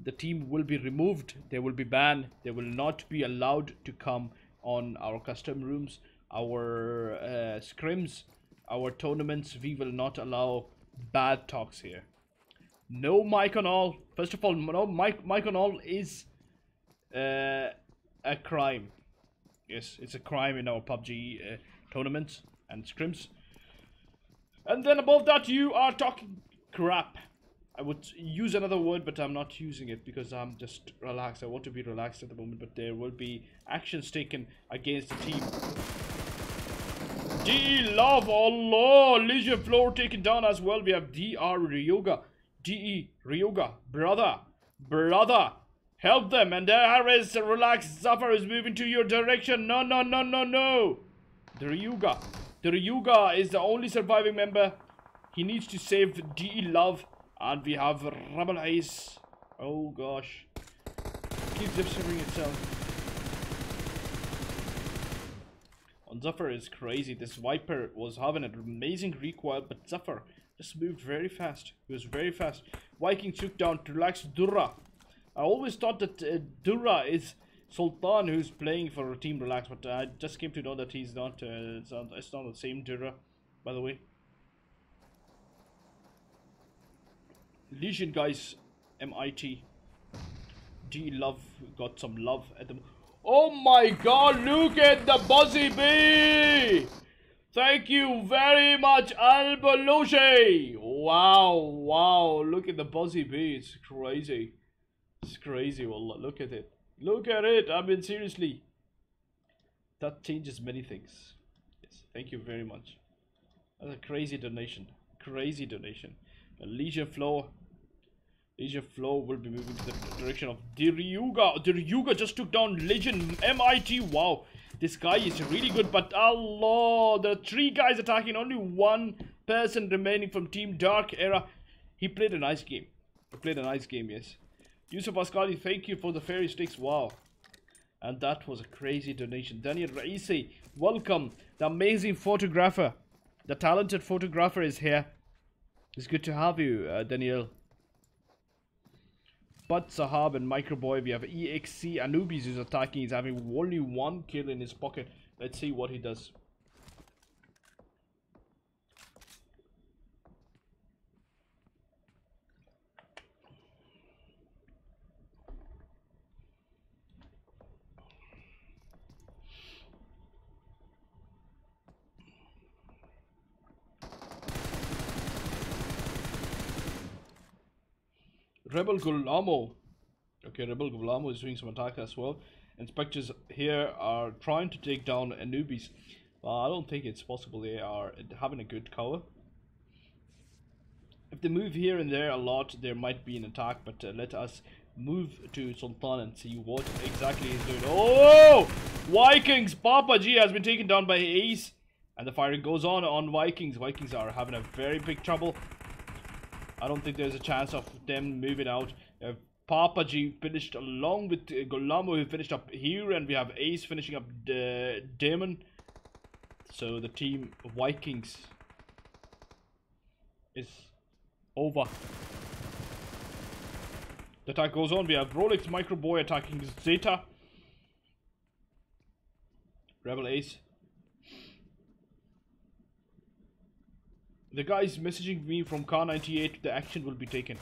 Speaker 1: The team will be removed. They will be banned. They will not be allowed to come on our custom rooms, our uh, scrims, our tournaments. We will not allow bad talks here. No mic on all. First of all, no mic mic on all is uh, a crime. Yes, it's a crime in our PUBG uh, tournaments and scrims. And then above that, you are talking crap. I would use another word, but I'm not using it because I'm just relaxed. I want to be relaxed at the moment, but there will be actions taken against the team. DE Love, Allah, Legion Floor taken down as well. We have DR Ryoga, DE Ryoga, brother, brother, help them. And there is Relax, Zafar is moving to your direction. No, no, no, no, no. The Ryuga, the Ryuga is the only surviving member. He needs to save DE Love. And we have Ace. Oh gosh. Keeps zip itself. On Zafar is crazy. This Viper was having an amazing recoil, but Zafar just moved very fast. He was very fast. Viking took down to relax Durra. I always thought that uh, Durra is Sultan who's playing for Team Relax, but I just came to know that he's not. Uh, it's, not it's not the same Dura, by the way. Legion guys, MIT. D love got some love at the. Oh my God! Look at the Buzzy Bee. Thank you very much, AlBlushi. Wow, wow! Look at the Buzzy Bee. It's crazy. It's crazy. Well, look at it. Look at it. I mean, seriously. That changes many things. Yes, thank you very much. That's a crazy donation. Crazy donation. A leisure Flow. Legion Flow will be moving to the direction of Diryuga. Diryuga just took down Legion MIT. Wow. This guy is really good, but Allah, the three guys attacking, only one person remaining from Team Dark Era. He played a nice game. He played a nice game, yes. Yusuf Ascali, thank you for the fairy sticks. Wow. And that was a crazy donation. Daniel Raisi, welcome. The amazing photographer. The talented photographer is here. It's good to have you, uh, Daniel. Butt Sahab and Microboy, we have EXC Anubis who's attacking. He's having only one kill in his pocket. Let's see what he does. Rebel Gulamo. Okay, Rebel Gulamo is doing some attack as well. Inspectors here are trying to take down Anubis. Uh, I don't think it's possible. They are having a good cover. If they move here and there a lot, there might be an attack, but uh, let us move to Sultan and see what exactly he's doing. Oh! Vikings! Papa G has been taken down by Ace. And the firing goes on on Vikings. Vikings are having a very big trouble. I don't think there's a chance of them moving out. Uh, Papa G finished along with uh, Golamo who finished up here and we have Ace finishing up the Demon. So the team Vikings is over. The attack goes on. We have Rolex Micro Boy attacking Zeta. Rebel Ace The guy is messaging me from Kar98. The action will be taken.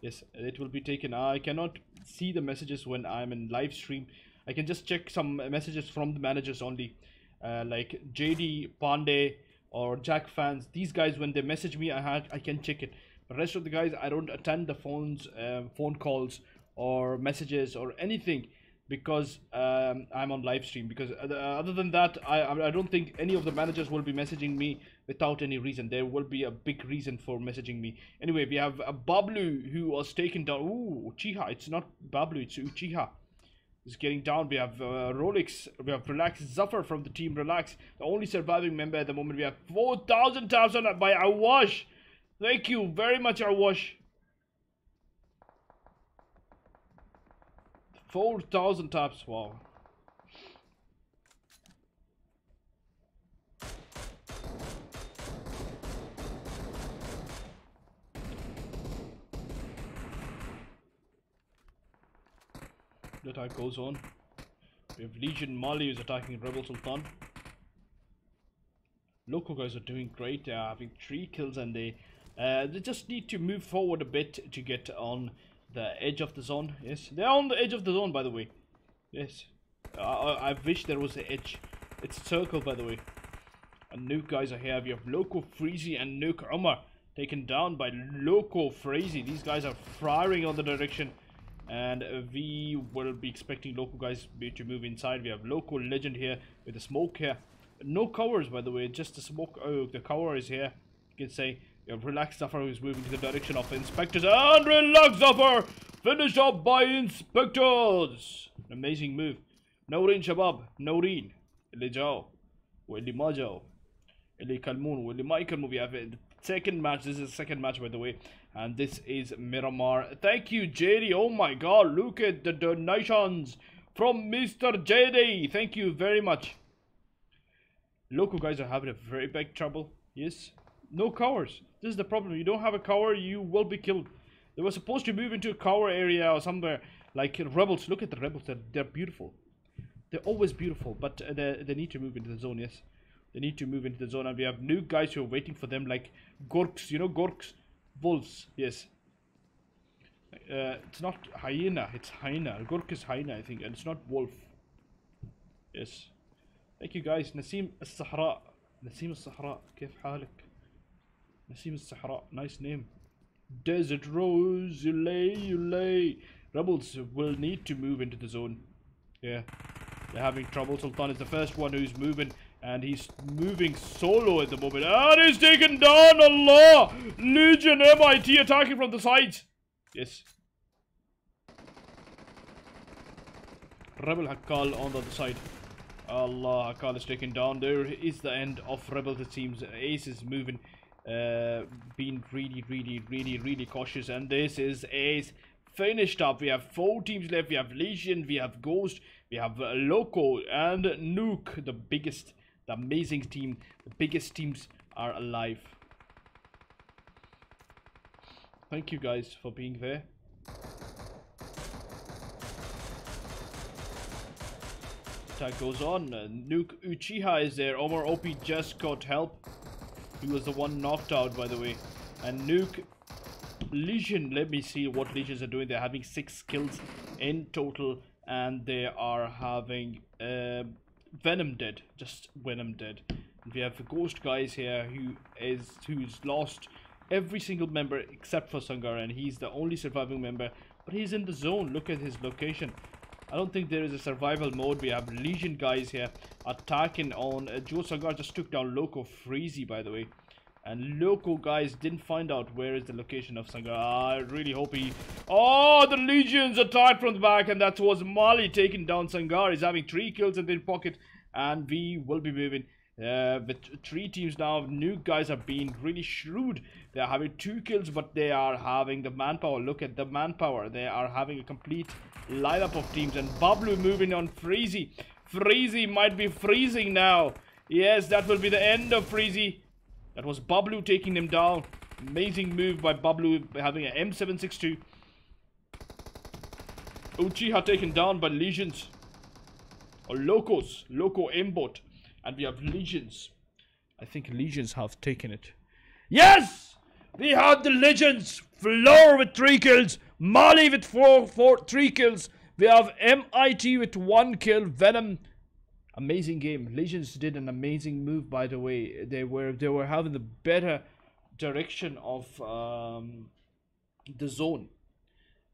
Speaker 1: Yes, it will be taken. I cannot see the messages when I'm in live stream. I can just check some messages from the managers only. Uh, like JD Pandey or Jack fans. These guys, when they message me, I I can check it. The rest of the guys, I don't attend the phones, um, phone calls or messages or anything because um, I'm on live stream. Because uh, other than that, I I don't think any of the managers will be messaging me without any reason. There will be a big reason for messaging me. Anyway, we have a Bablu who was taken down. Ooh, Uchiha. It's not Bablu, it's Uchiha. Is getting down. We have uh, Rolex. We have Relax Zafar from the team Relax. The only surviving member at the moment. We have 4,000 taps on by Awash. Thank you very much, Awash. 4,000 taps. Wow. The attack goes on. We have Legion Mali is attacking Rebel Sultan. Local guys are doing great. They are having three kills and they uh, they just need to move forward a bit to get on the edge of the zone. Yes, they're on the edge of the zone, by the way. Yes, I, I wish there was an edge. It's a circle, by the way. And Nuke guys are here. We have Loco Freezy and Nuke Umar taken down by Loco Freezy. These guys are firing on the direction and we will be expecting local guys to move inside. We have local legend here with the smoke here. No covers by the way just the smoke. Oh the cover is here. You can say you have relaxed who's moving to the direction of inspectors. And Relax Zafar finish up by inspectors! An amazing move. No شباب نورين اللي جاوا واللي ما جاوا اللي يكلمون واللي second match this is second match by the way and this is Miramar. Thank you JD oh my god look at the donations from Mr. JD thank you very much. Local guys are having a very big trouble. Yes no covers this is the problem. You don't have a cover you will be killed. They were supposed to move into a cover area or somewhere like rebels. Look at the rebels. They're, they're beautiful. They're always beautiful, but uh, they, they need to move into the zone, yes. They need to move into the zone, and we have new guys who are waiting for them, like Gorks, you know, Gorks? Wolves, yes. Uh, it's not hyena, it's hyena. Gork is hyena, I think, and it's not wolf. Yes. Thank you guys. Nasim الصحراء. Nasim الصحراء. كيف حالك؟ Nasim الصحراء. Nice name. Desert Rose, you lay, you lay. Rebels will need to move into the zone. Yeah. They're having trouble. Sultan is the first one who's moving, and he's moving solo at the moment. And he's taken down Allah! Legion MIT attacking from the sides. Yes. Rebel Hakal on the other side. Allah, Hakal is taken down. There is the end of Rebels, it seems. Ace is moving, uh, being really, really, really, really cautious. And this is Ace finished up. We have four teams left. We have Legion, we have Ghost, we have Loco, and Nuke, the biggest, the amazing team. The biggest teams are alive. Thank you guys for being there. Attack goes on. Nuke Uchiha is there. Omar OP just got help. He was the one knocked out, by the way. And Nuke Legion, let me see what Legions are doing. They're having six kills in total, and they are having uh, Venom dead, just Venom dead. And we have the Ghost guys here who is who's lost every single member except for Sangar, and he's the only surviving member. But he's in the zone. Look at his location. I don't think there is a survival mode. We have Legion guys here attacking on. Uh, Joe Sangar just took down Loco Freezy, by the way. And Loco guys didn't find out where is the location of Sangar. I really hope he... Oh, the Legions attacked from the back and that was Mali taking down Sangar. He's having three kills in their pocket and we will be moving. Uh, with three teams now, new guys are being really shrewd. They are having two kills, but they are having the manpower. Look at the manpower. They are having a complete lineup of teams. And Bablu moving on Freezy. Freezy might be freezing now. Yes, that will be the end of Freezy. That was Bablu taking them down. Amazing move by Bablu having an M762. Uchiha taken down by Legions. Or Locos. Loco aimbot. And we have Legions. I think Legions have taken it. Yes! We have the Legions! Floor with three kills. Mali with four, four, three kills. We have MIT with one kill. Venom amazing game. Legions did an amazing move, by the way. They were they were having the better direction of um, the zone,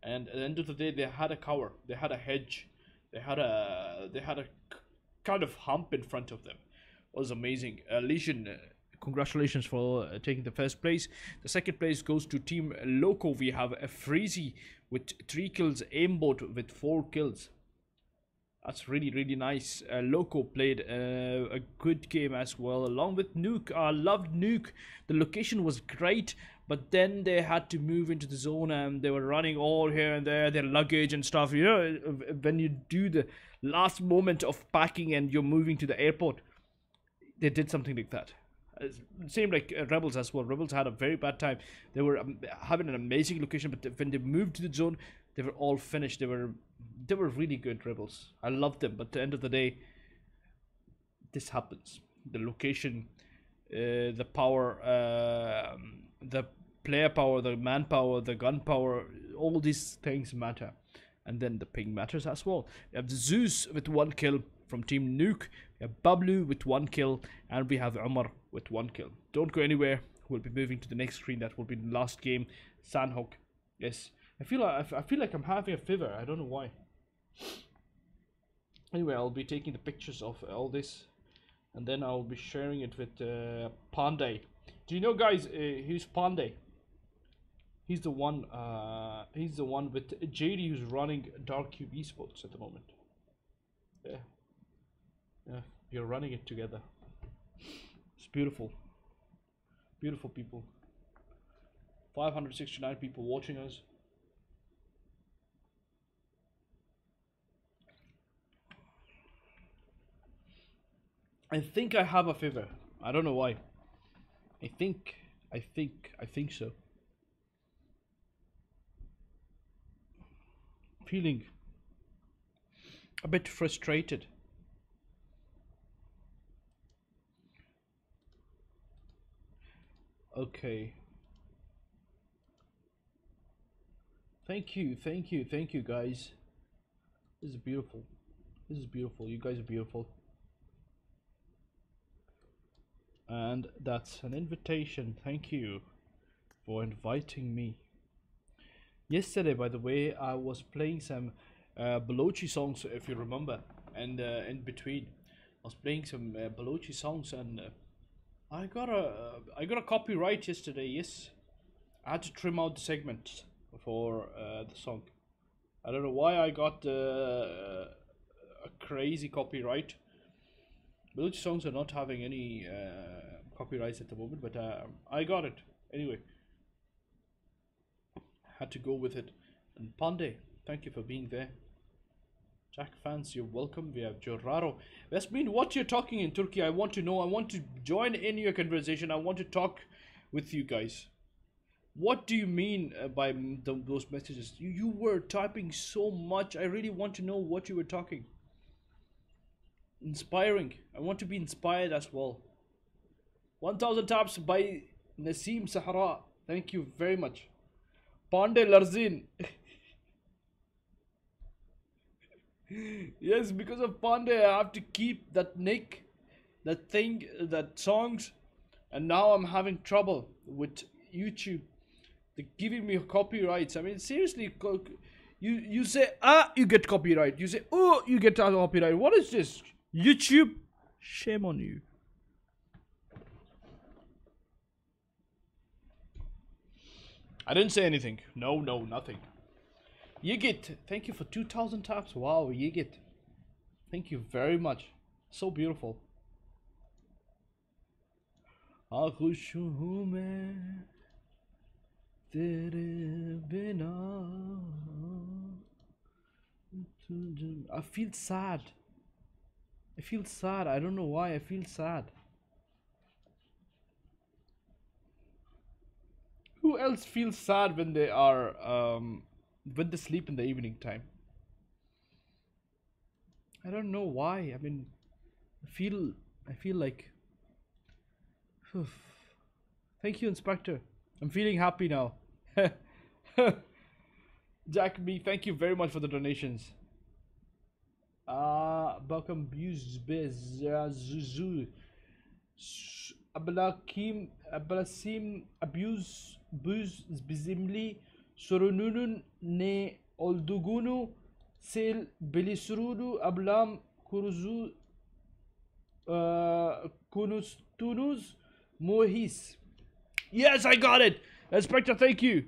Speaker 1: and at the end of the day, they had a cover. They had a hedge. They had a they had a kind of hump in front of them. It was amazing. Uh, Legion. Uh, Congratulations for uh, taking the first place. The second place goes to Team Loco. We have a Freezy with three kills, Aimbot with four kills. That's really, really nice. Uh, Loco played uh, a good game as well, along with Nuke. I loved Nuke. The location was great, but then they had to move into the zone and they were running all here and there, their luggage and stuff. You know, when you do the last moment of packing and you're moving to the airport, they did something like that. Seemed like uh, Rebels as well. Rebels had a very bad time. They were um, having an amazing location, but when they moved to the zone, they were all finished. They were they were really good rebels. I loved them, but at the end of the day, this happens. The location, uh, the power, uh, the player power, the manpower, the gun power, all these things matter. And then the ping matters as well. We have Zeus with one kill, from Team Nuke. We have Bablu with one kill, and we have Umar with one kill. Don't go anywhere. We'll be moving to the next screen. That will be the last game. Sanhok. Yes. I feel like, I feel like I'm having a fever. I don't know why. Anyway, I'll be taking the pictures of all this, and then I'll be sharing it with uh, Pandey. Do you know, guys? Uh, who's Pandey? He's the one. Uh, he's the one with JD who's running Dark Cube Esports at the moment. Yeah, yeah, you're running it together. It's beautiful. Beautiful people. 569 people watching us. I think I have a fever. I don't know why. I think, I think, I think so. Feeling a bit frustrated. Okay. Thank you, thank you, thank you guys. This is beautiful. This is beautiful. You guys are beautiful. And that's an invitation. Thank you for inviting me. Yesterday, by the way, I was playing some uh, Balochi songs, if you remember, and uh, in between, I was playing some uh, Balochi songs, and uh, I got a I got a copyright yesterday. Yes, I had to trim out the segments for uh, the song. I don't know why I got uh, a crazy copyright. Balochi songs are not having any uh, copyrights at the moment, but uh, I got it anyway. Had to go with it. And Pandey, thank you for being there. Jack fans, you're welcome. We have Joraro. Yasmin, what you're talking in Turkey? I want to know. I want to join in your conversation. I want to talk with you guys. What do you mean uh, by m- th- those messages? You, you were typing so much. I really want to know what you were talking. Inspiring. I want to be inspired as well. 1000 taps by Nasim Sahara. Thank you very much. Pandey Larzin. yes, because of Pandey, I have to keep that nick, that thing, that songs, and now I'm having trouble with YouTube. They're giving me copyrights. I mean, seriously, you you say ah, you get copyright. You say oh, you get copyright. What is this? YouTube, shame on you. I didn't say anything. No, no, nothing. Yigit, thank you for 2000 taps. Wow, Yigit. Thank you very much. So beautiful. आगोश हूँ मैं तेरे बिना तुझ- I feel sad. I feel sad. I don't know why. I feel sad. Who else feels sad when they are um, when they sleep in the evening time? I don't know why. I mean, I feel I feel like. Thank you, Inspector. I'm feeling happy now. Jack B, thank you very much for the donations. Uh, welcome Zuzu. Ablakim Ablasim abuse buz bizimli sorununun ne olduğunu sel bilisrudu ablam kuruzu uh, konustunuz muhis. Yes, I got it. Inspector, thank you.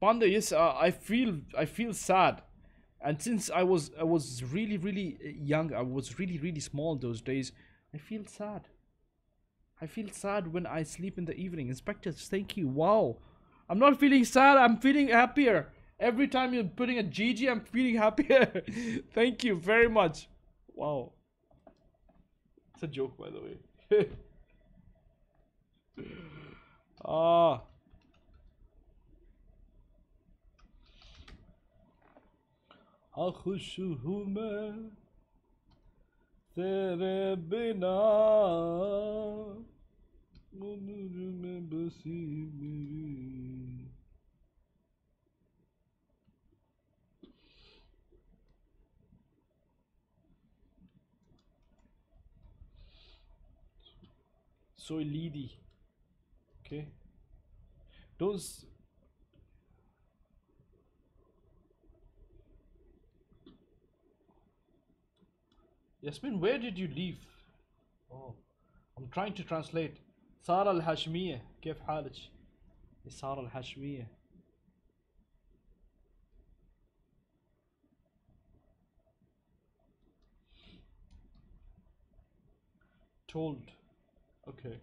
Speaker 1: Panda, yes, uh, I feel I feel sad, and since I was I was really really uh, young, I was really really small those days. I feel sad. I feel sad when I sleep in the evening. Inspectors, thank you. Wow, I'm not feeling sad. I'm feeling happier. Every time you're putting a GG, I'm feeling happier. thank you very much. Wow. It's a joke, by the way. ah. أخشه मैं तेरे बिना मनुर में बसी मेरी Soy Lidi. Okay. Don't Yasmin, where did you leave? Oh, I'm trying to translate. سارة الهاشمية كيف حالك؟ سارة الهاشمية told. Okay.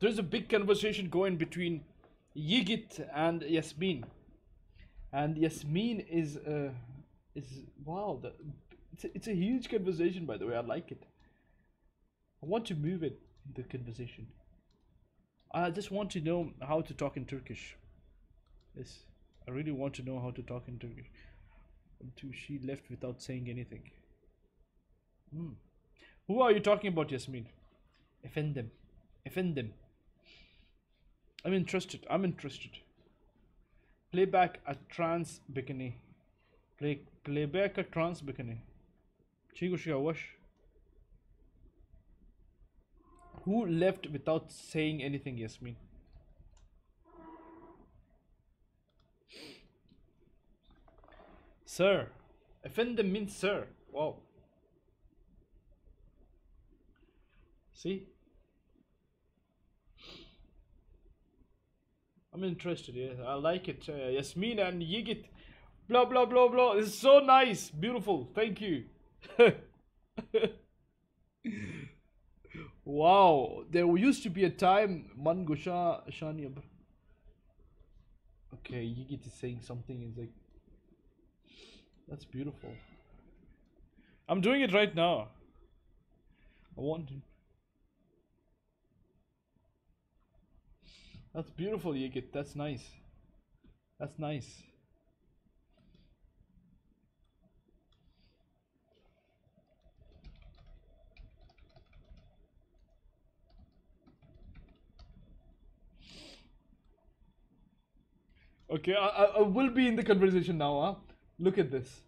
Speaker 1: There's a big conversation going between Yigit and Yasmin. And Yasmin is uh is wow, the, it's a, it's a huge conversation by the way. I like it. I want to move it the conversation. I just want to know how to talk in Turkish. Yes, I really want to know how to talk in Turkish. Until she left without saying anything. Hmm. Who are you talking about, Yasmin? Efendim. Efendim. I'm interested. I'm interested. Playback a trans bikini. Play playback a trans bikini. Chico Shiawash. Who left without saying anything, Yasmin? Sir. Efendim means sir. Wow. See? I'm interested, yeah. I like it. Uh, Yasmin and Yigit. Blah, blah, blah, blah. It's so nice. Beautiful. Thank you. Wow. There used to be a time. Mangusha Shanyab. Okay, Yigit is saying something. It's like. That's beautiful. I'm doing it right now. I want to. That's beautiful, Yigit. That's nice. That's nice. Okay, I, I, will be in the conversation now, huh? Look at this.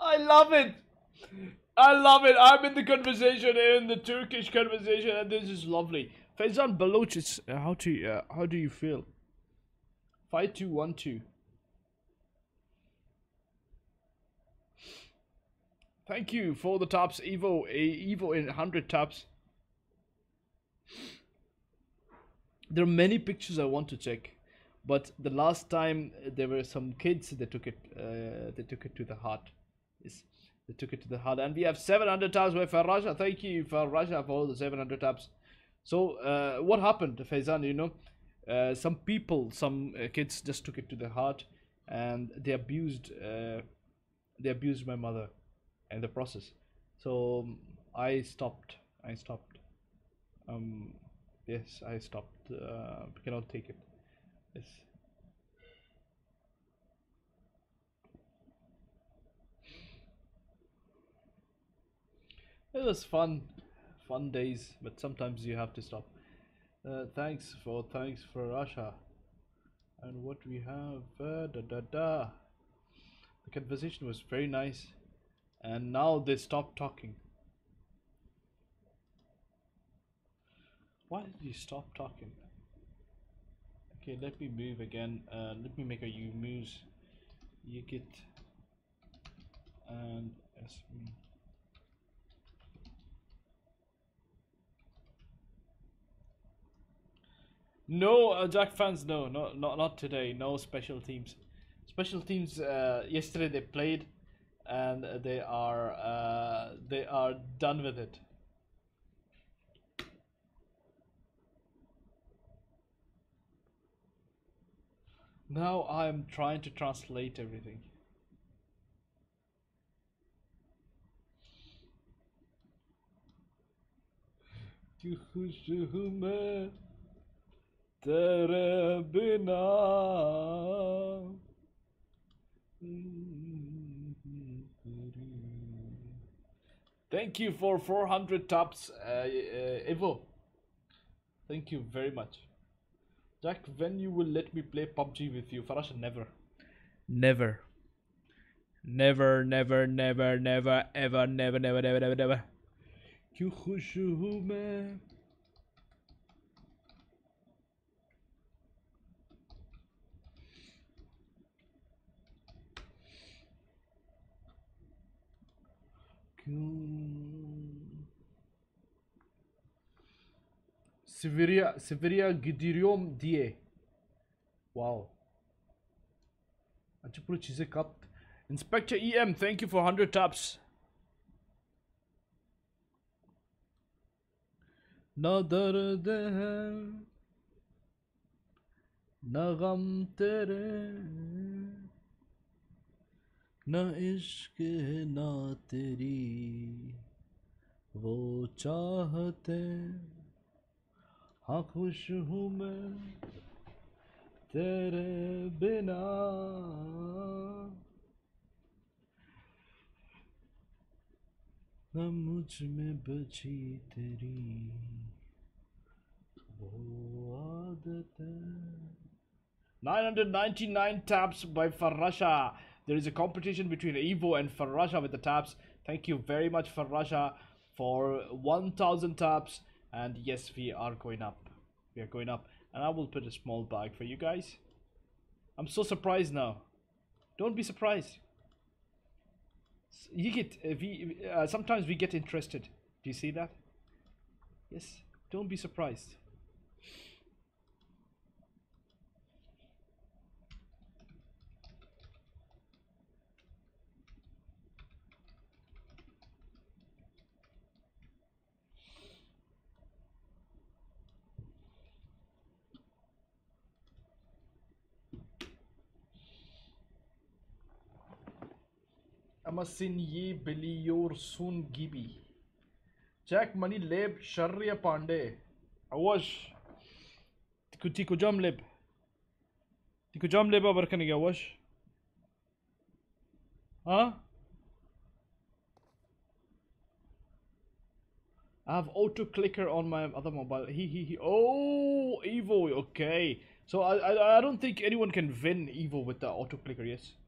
Speaker 1: I love it. I love it. I'm in the conversation, in the Turkish conversation, and this is lovely. Faizan Baloch, it's, uh, how to uh, how do you feel? Five two one two. Thank you for the tops, Evo. A Evo in hundred tops. There are many pictures I want to check, but the last time uh, there were some kids that took it. Uh, they took it to the heart. Yes, they took it to the heart, and we have 700 tabs with Faraja. Thank you, Faraja, for all the 700 tabs. So, uh, what happened, Faizan? You know, uh, some people, some uh, kids just took it to the heart, and they abused. Uh, they abused my mother, in the process. So um, I stopped. I stopped. Um, yes, I stopped. Uh, cannot take it. Yes. It was fun, fun days, but sometimes you have to stop. Uh, thanks for thanks for Russia And what we have, uh, da da da. The conversation was very nice, and now they stopped talking. Why did you stop talking? Okay, let me move again. Uh, let me make a U moves. You get and yes. No, uh, Jack fans, no, no, not not today. No special teams. Special teams. Uh, yesterday they played, and they are uh, they are done with it. Now I'm trying to translate everything. कि खुश हूँ मैं तेरे बिना Thank you for 400 taps, uh, uh, Evo. Thank you very much. Jack, when you will let me play PUBG with you? Farasha, never. Never. Never, never, never, never, ever, never, never, never, never, never. क्यों खुश हूँ मैं Siveria, Siveria gidiyorum diye. Wow. Acıplı çize kat. Inspector EM, thank you for 100 taps. Na na gam tere न इश्क है ना तेरी, वो चाहते हाँ। खुश हूँ मैं तेरे बिना। न मुझमें बची तेरी वो आदत 999 taps by Farasha. There is a competition between Evo and Farasha with the taps. Thank you very much, Farasha, for 1000 taps. And yes, we are going up. We are going up. And I will put a small bag for you guys. I'm so surprised now. Don't be surprised. You get uh, we uh, sometimes we get interested. Do you see that? Yes. Don't be surprised. Amasin ye biliyor gibi. Jack Money Leb Sharia Pandey. Awash. Tiku jam leb. Tiku jam leb abarkan ga awash. Huh? I have auto clicker on my other mobile. He he he. Oh, Evo. Okay. So I I I don't think anyone can win Evo with the auto clicker. Yes.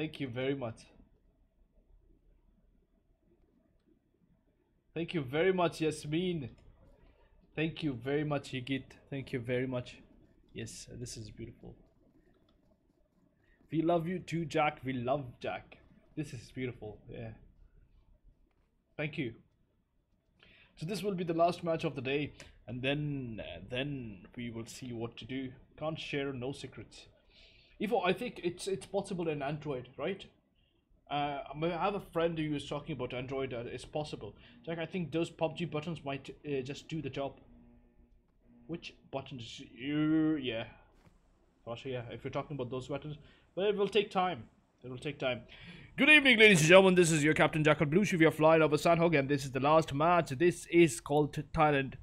Speaker 1: Thank you very much. Thank you very much, Yasmin. Thank you very much, Yigit. Thank you very much. Yes, this is beautiful. We love you too, Jack. We love Jack. This is beautiful. Yeah. Thank you. So this will be the last match of the day, and then uh, then we will see what to do. Can't share no secrets. Ivo, I think it's it's possible in Android, right? Uh, I have a friend who was talking about Android. Uh, it's possible. Jack, I think those PUBG buttons might uh, just do the job. Which buttons? You, yeah. Gosh, yeah. If you're talking about those buttons, but it will take time. It will take time. Good evening, ladies and gentlemen. This is your Captain Jack AlBlushi. We are flying over Sanhok, and this is the last match. This is called Thailand,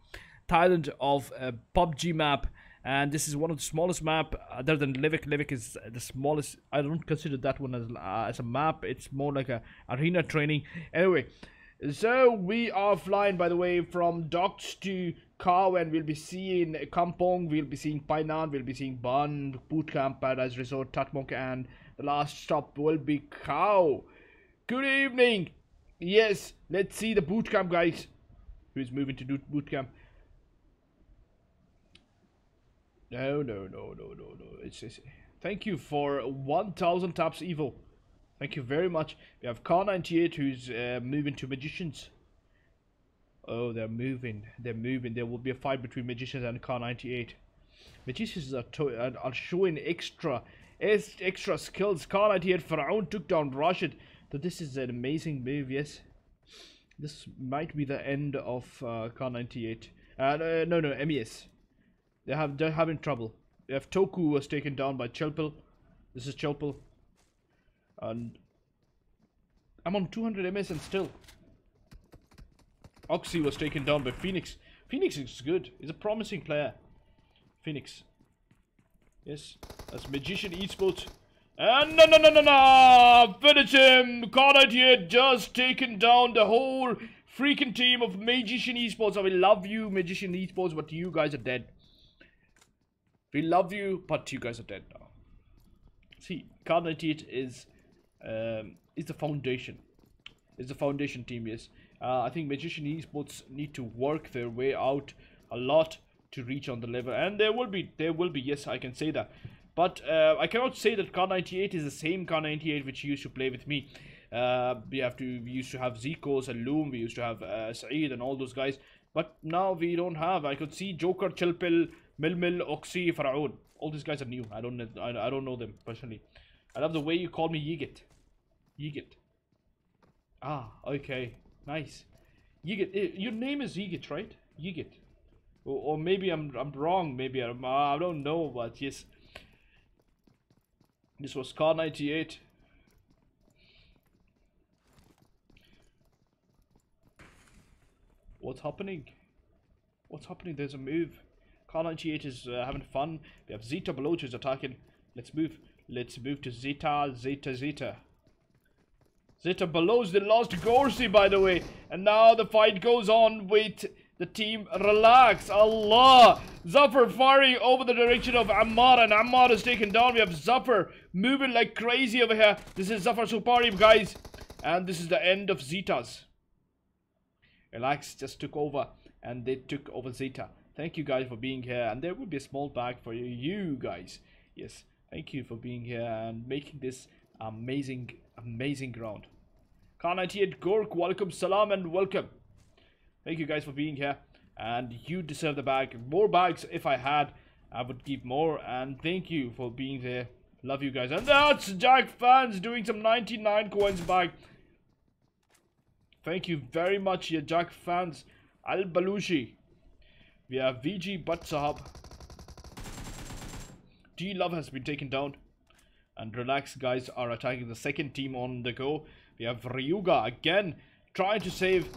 Speaker 1: Thailand of uh, PUBG map, and this is one of the smallest map other than Livik. Livik is the smallest. I don't consider that one as uh, as a map. It's more like a arena training. Anyway, so we are flying, by the way, from Docks to and we'll be seeing Kampong, we'll be seeing Painan, we'll be seeing Ban, Bootcamp, Paradise Resort, Tatmok, and the last stop will be Khao. Good evening. Yes, let's see the bootcamp guys. Who's moving to do bootcamp? No, no, no, no, no, no. It's, it's thank you for 1,000 taps, evil. Thank you very much. We have Kar98 who's uh, moving to Magicians. Oh, they're moving. They're moving. There will be a fight between Magicians and Kar98. Magicians are, to- are, showing extra ex- extra skills. Kar98 Pharaon took down Rashid. So this is an amazing move, yes. This might be the end of uh, Kar 98. Uh, no, no, no, MES. They have they're having trouble. Have Toku was taken down by Chelpil. This is Chelpil. And I'm on 200 MS and still. Oxy was taken down by Phoenix. Phoenix is good. He's a promising player. Phoenix. Yes. That's Magician Esports. And no, no, no, no, no! Finish him! Connor here just taken down the whole freaking team of Magician Esports. I will love you, Magician Esports, but you guys are dead. We love you, but you guys are dead now. See, Kar 98 is um, is the foundation. Is the foundation team, yes. Uh, I think Magician Esports need to work their way out a lot to reach on the level, and there will be, there will be. Yes, I can say that. But uh, I cannot say that Kar 98 is the same Kar 98 which used to play with me. Uh, we have to, we used to have Zikos and Loom, we used to have uh, Saeed and all those guys. But now we don't have. I could see Joker, Chilpil, Milmil, Oxy, Faraon. All these guys are new. I don't, I, I don't know them personally. I love the way you call me Yigit. Yigit. Ah, okay. Nice. Yigit. eh, Your name is Yigit, right? Yigit. Or, or maybe I'm, I'm wrong. Maybe I'm, I don't know. But yes. This was Kar 98. What's happening? What's happening? There's a move. Kar 98 is uh, having fun. We have Zeta Baloch is attacking. Let's move. Let's move to Zeta, Zeta, Zeta. Zeta Baloch, they lost Gorsi, by the way. And now the fight goes on with the team. Relax. Allah. Zafar firing over the direction of Ammar. And Ammar is taken down. We have Zafar moving like crazy over here. This is Zafar Supari, guys. And this is the end of Zetas. Relax just took over and they took over Zeta. Thank you guys for being here and there will be a small bag for you, guys. Yes, thank you for being here and making this amazing, amazing ground. Khan98 Gork, welcome, salam and welcome. Thank you guys for being here and you deserve the bag. More bags if I had, I would give more and thank you for being there. Love you guys. And that's Jack fans doing some 99 coins bag. Thank you very much, ya Jack fans. AlBlushi. We have VG Butt Sahab. G Love has been taken down. And Relax guys are attacking the second team on the go. We have Ryuga again trying to save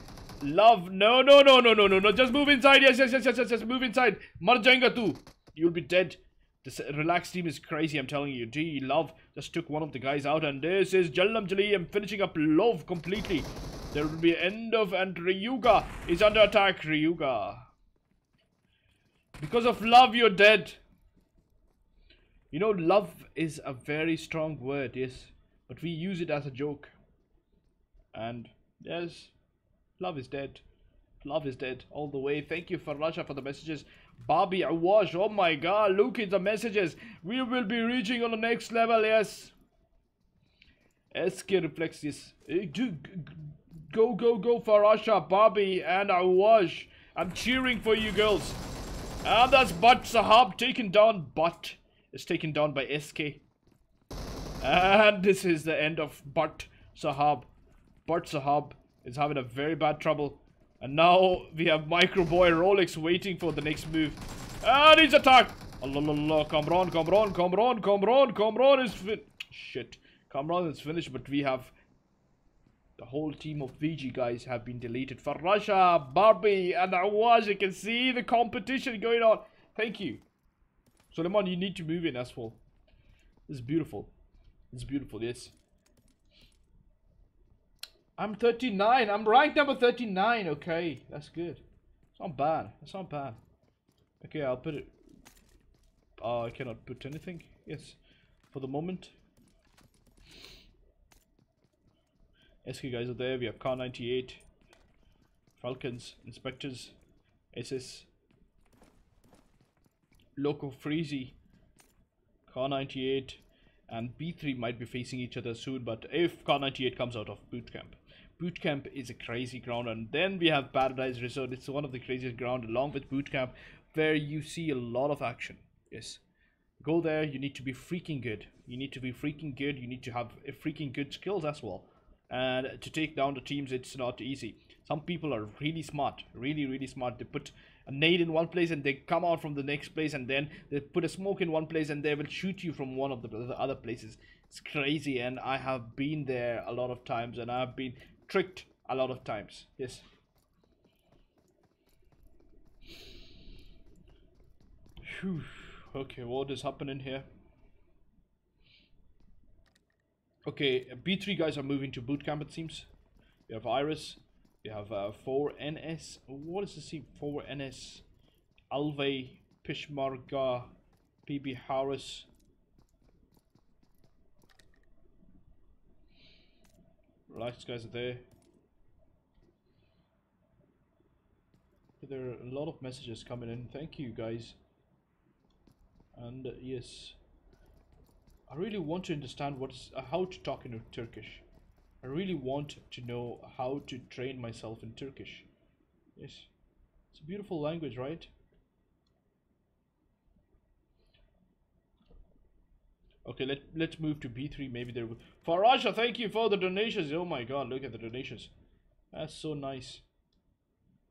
Speaker 1: Love. No, no, no, no, no, no, no. Just move inside. Yes, yes, yes, yes, yes, yes. Move inside. Mar jayega tu. You'll be dead. This relax team is crazy, I'm telling you. G Love just took one of the guys out, and this is Jallam Jali. I'm finishing up Love completely. There will be end of, and Ryuga is under attack. Ryuga. Because of love, you're dead. You know, love is a very strong word, yes. But we use it as a joke. And, yes, love is dead. Love is dead all the way. Thank you for Rasha for the messages. Bobby Awash, oh my god, look at the messages. We will be reaching on the next level, yes. SK reflects this. Eh, Go, go, go for Rasha, Bobby, and Awash. I'm cheering for you girls. And that's Butt Sahab taken down. Butt is taken down by SK. And this is the end of Butt Sahab. Butt Sahab is having a very bad trouble. And now we have Micro Boy Rolex waiting for the next move. Ah, and he's attacked. Allah, Allah, Kamran, Kamran, Kamran, Kamran, Kamran is fin- Shit. Kamran is finished, but we have the whole team of VG guys have been deleted. For Russia, Barbie, and Awaz, you can see the competition going on. Thank you. Suleiman, you need to move in as well. Is beautiful. It's beautiful, yes. I'm 39. I'm ranked number 39. Okay, that's good. It's not bad. It's not bad. Okay, I'll put it. Oh, I cannot put anything. Yes, for the moment. SK guys are there. We have Kar 98, Falcons, Inspectors, SS, Loco Freezy, Kar 98, and B3 might be facing each other soon. But if Kar 98 comes out of boot camp, boot camp is a crazy ground, and then we have Paradise Resort. It's one of the craziest ground along with boot camp, where you see a lot of action. Yes. Go there, you need to be freaking good. You need to be freaking good. You need to have a freaking good skills as well and to take down the teams it's not easy Some people are really smart, really, really smart. They put a nade in one place and they come out from the next place and then they put a smoke in one place and they will shoot you from one of the, the other places. It's crazy and I have been there a lot of times and I have been tricked a lot of times. Yes. Phew. Okay, what is happening here? Okay, B3 guys are moving to boot camp it seems. We have Iris. We have uh, 4NS. What is this? 4NS. Alve, Pishmarga, PB Harris. Relax guys are there. There are a lot of messages coming in. Thank you guys. And uh, yes, I really want to understand what's uh, how to talk in Turkish. I really want to know how to train myself in Turkish. Yes, it's a beautiful language, right? Okay, let let's move to B3. Maybe there. Faraja, thank you for the donations. Oh my God, look at the donations. That's so nice.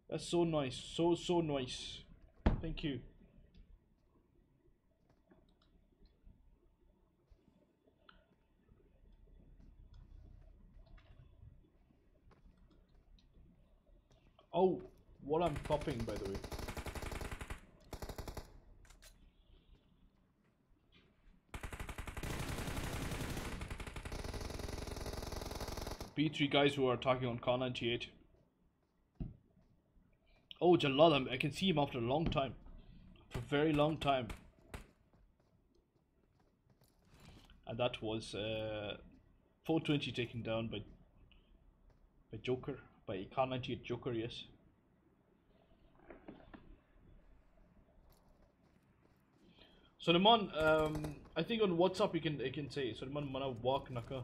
Speaker 1: That's so nice. So so nice. Thank you. Oh, what I'm copying, by the way. B3 guys who are talking on Khan 98. Oh, Jalal, I can see him after a long time. For a very long time. And that was uh, 420 taken down by by Joker by Khan 98 Joker, yes. Suleiman, um, I think on WhatsApp you can I can say so Suleiman mana walk naka.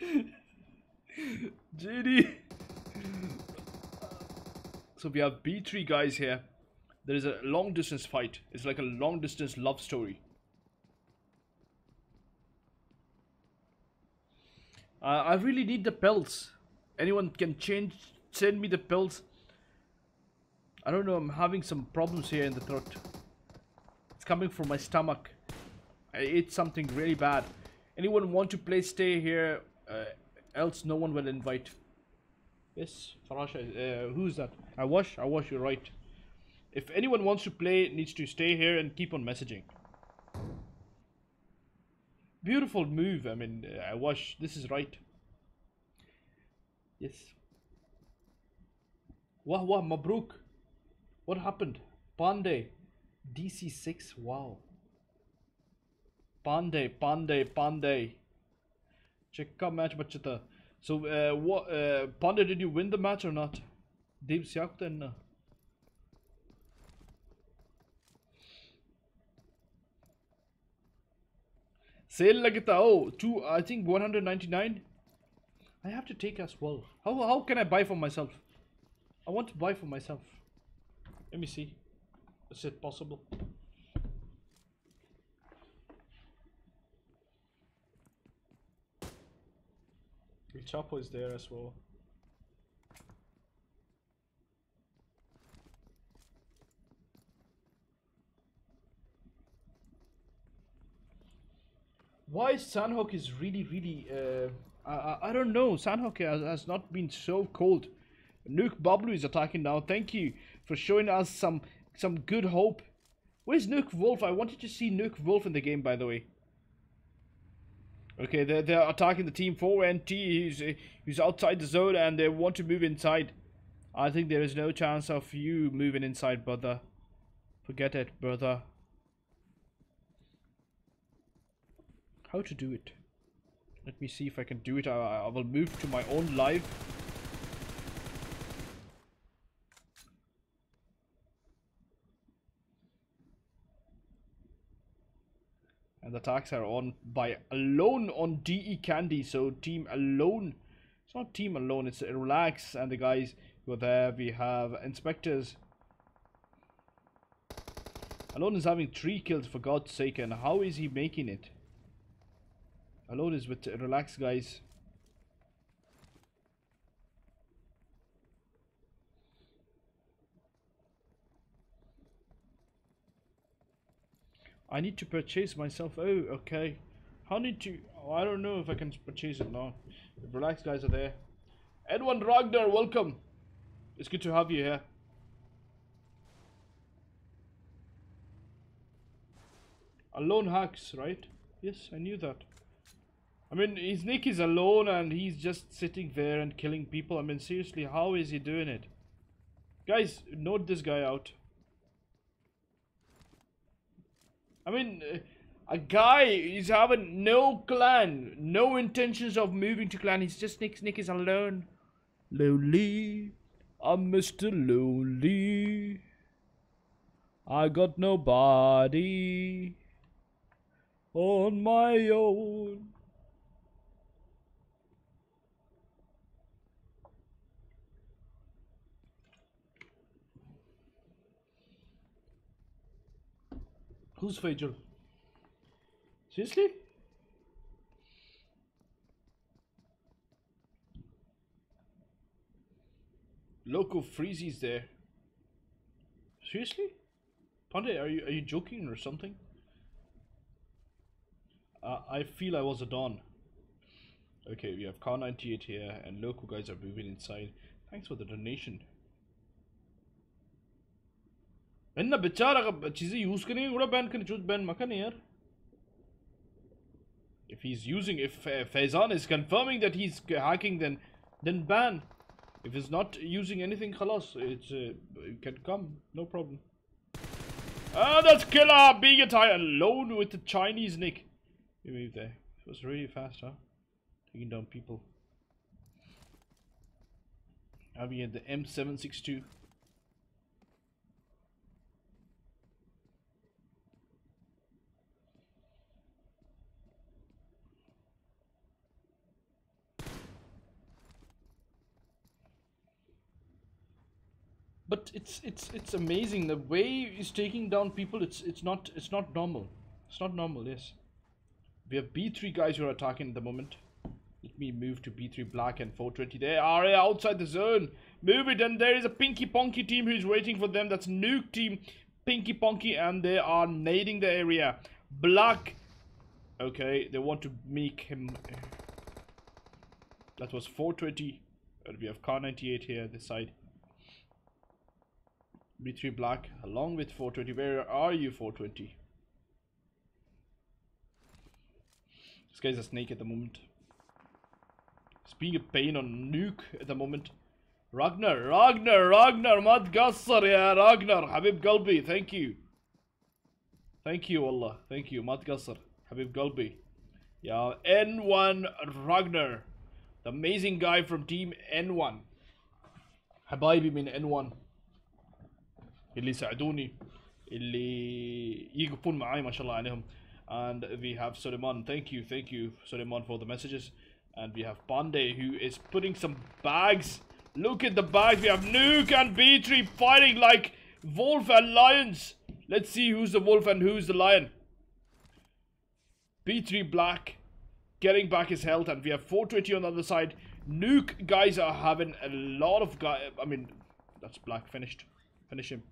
Speaker 1: JD. So we have B3 guys here. There is a long distance fight. It's like a long distance love story. Uh, I really need the pills. Anyone can change, send me the pills. I don't know, I'm having some problems here in the throat. It's coming from my stomach. I ate something really bad. Anyone want to play stay here? Uh, else no one will invite. Yes, Farasha, uh, who's that? I wash, I wash, you're right. If anyone wants to play, needs to stay here and keep on messaging. Beautiful move, I mean, I wash, this is right. Yes. Wah wah, Mabruk. What happened? Pandey. DC6, wow. Pandey, Pandey, Pandey. Chekka match bachata. So, uh, what, uh, Pandey, did you win the match or not? Deep Syakten. Sale lagita. Oh, two, I think 199. I have to take as well. How, how can I buy for myself? I want to buy for myself. Let me see. Is it possible? El Chapo is there as well. Why Sanhok is really, really, uh, I, I don't know. Sanhok has, has not been so cold. Nuke Bablu is attacking now. Thank you for showing us some some good hope. Where's Nuke Wolf? I wanted to see Nuke Wolf in the game, by the way. Okay, they're, they're attacking the team 4NT. He's, he's outside the zone and they want to move inside. I think there is no chance of you moving inside, brother. Forget it, brother. How to do it? Let me see if I can do it. I, I will move to my own live. And the attacks are on by alone on DE Candy. So team alone. It's not team alone. It's relax and the guys who are there. We have inspectors. Alone is having three kills for God's sake. And how is he making it? Alone is with relax, guys. I need to purchase myself. Oh, okay. How need to? Oh, I don't know if I can purchase it now. Relax guys are there. Edwin Ragnar, welcome. It's good to have you here. Alone hacks, right? Yes, I knew that. I mean, his Nick is alone and he's just sitting there and killing people. I mean, seriously, how is he doing it? Guys, note this guy out. I mean, uh, a guy is having no clan, no intentions of moving to clan. He's just Nick. Nick is alone. Lonely, I'm Mr. Lonely. I got nobody on my own. Who's Faisal? Seriously? Loco Freezy's there. Seriously? Pandey, are you are you joking or something? Uh, I feel I was a don. Okay, we have Kar 98 here, and local guys are moving inside. Thanks for the donation. इतना बेचारा चीजें use करेंगे थोड़ा ban करने choose ban मका नहीं यार if he's using if uh, Faizan is confirming that he's hacking then then ban if he's not using anything khalas it's uh, it can come no problem ah that's killer being a tie alone with the Chinese Nick you move there it was really fast huh taking down people having at the M762 But it's it's it's amazing the way he's taking down people. It's it's not it's not normal. It's not normal yes. We have b3 guys who are attacking at the moment. Let me move to b3 black and 420 they are outside the zone. Move it and there is a pinky ponky team who's waiting for them. That's nuke team pinky ponky and they are nading the area. Black okay they want to make him that was 420 and we have Kar 98 here this side B3 black along with 420. Where are you 420? This guy's a snake at the moment. He's being a pain on nuke at the moment. Ragnar, Ragnar, Ragnar, Gassar, yeah, Ragnar, Habib Galbi, thank you. Thank you, Allah, thank you, Mad Gassar, Habib Galbi. Yeah, N1 Ragnar, the amazing guy from team N1. Habibi min N1. اللي ساعدوني اللي يقفون معي ما شاء الله عليهم and we have Suleiman thank you thank you Suleiman for the messages and we have Pandey who is putting some bags look at the bags we have Nuke and B3 fighting like wolf and lions let's see who's the wolf and who's the lion B3 black getting back his health and we have 420 on the other side Nuke guys are having a lot of guy I mean that's black finished finish him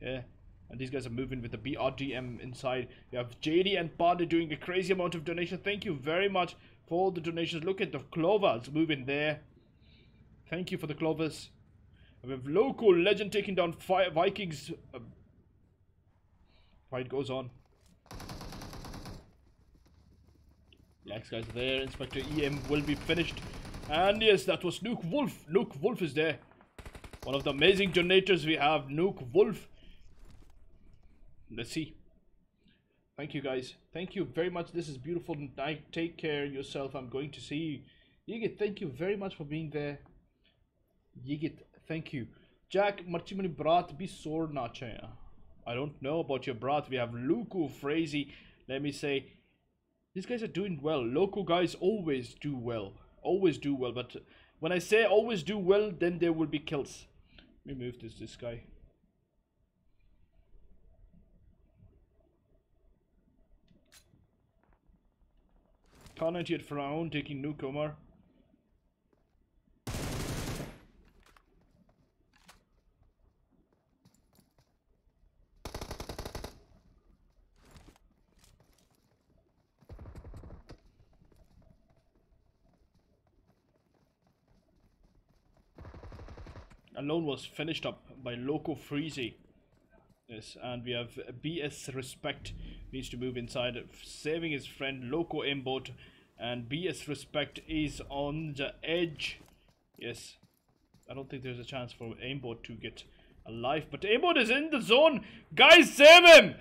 Speaker 1: yeah. And these guys are moving with the BRDM inside. We have JD and Banda doing a crazy amount of donation. Thank you very much for all the donations. Look at the clovers moving there. Thank you for the clovers. We have local legend taking down fire Vikings. Uh, fight goes on. Next guys are there. Inspector EM will be finished. And yes, that was Nuke Wolf. Nuke Wolf is there. One of the amazing donators we have, Nuke Wolf let's see. Thank you guys. Thank you very much. This is beautiful night. Take care yourself. I'm going to see you. Yigit thank you very much for being there. Yigit thank you. Jack marchimani brat be sore nacha i don't know about your brat. We have Loco Freezy let me say these guys are doing well. Local guys always do well. Always do well. But when i say always do well then there will be kills let me move this this guy Khan 98 Frown taking Newcomer. Alone was finished up by Loco Freezy. Yes, and we have BS Respect needs to move inside, saving his friend Loco Aimbot, and BS Respect is on the edge. Yes, I don't think there's a chance for Aimbot to get alive, but Aimbot is in the zone. Guys, save him!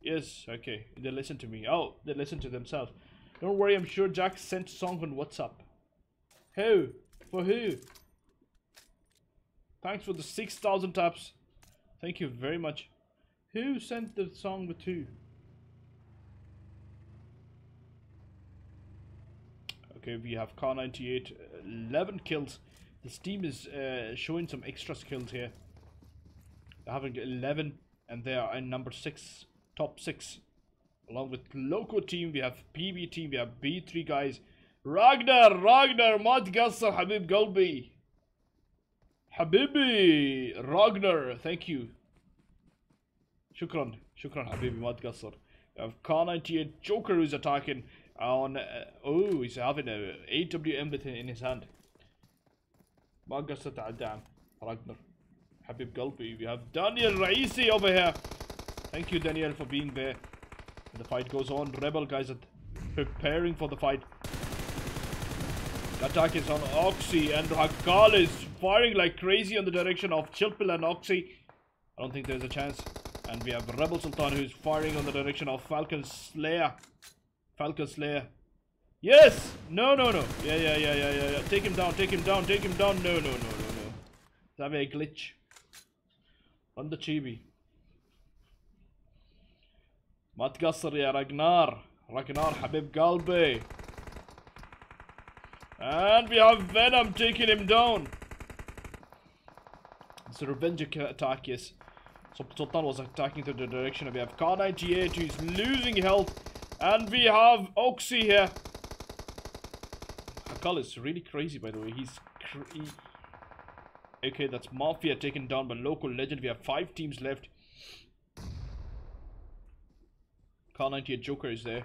Speaker 1: Yes, okay, they listen to me. Oh, they listen to themselves. Don't worry, I'm sure Jack sent song on WhatsApp. Who? For who? Thanks for the 6,000 taps. Thank you very much. Who sent the song with two? Okay, we have Kar 98, 11 kills. This team is uh, showing some extra skills here. They're having 11 and they are in number 6, top 6. Along with local team, we have PB team, we have B3 guys. Ragnar, Ragnar, ما Habib Golbi, Habibi, Ragnar, thank you. شكرا شكرا حبيبي ما تقصر Kar 98 Joker who's attacking on uh, oh he's having a AWM in his hand. ما قصرت على الدعم راجنر حبيب قلبي we have Daniel Raisi over here. Thank you Daniel for being there. The fight goes on. Rebel guys are preparing for the fight. The attack is on Oxy and Hakal is firing like crazy on the direction of Chilpil and Oxy. I don't think there's a chance. And we have Rebel Sultan who's firing on the direction of Falcon Slayer. Falcon Slayer. Yes! No, no, no. Yeah, yeah, yeah, yeah, yeah, yeah. Take him down, take him down, take him down. No, no, no, no, no. That a glitch. On the chibi. ما تقصر يا راجنار راجنار حبيب قلبي and we have Venom taking him down. It's a revenge attack, yes. So Sultan was attacking to the direction. We have K98 who's losing health. And we have Oxy here. Akal is really crazy, by the way. He's Okay, that's Mafia taken down by local legend. We have five teams left. K98 Joker is there.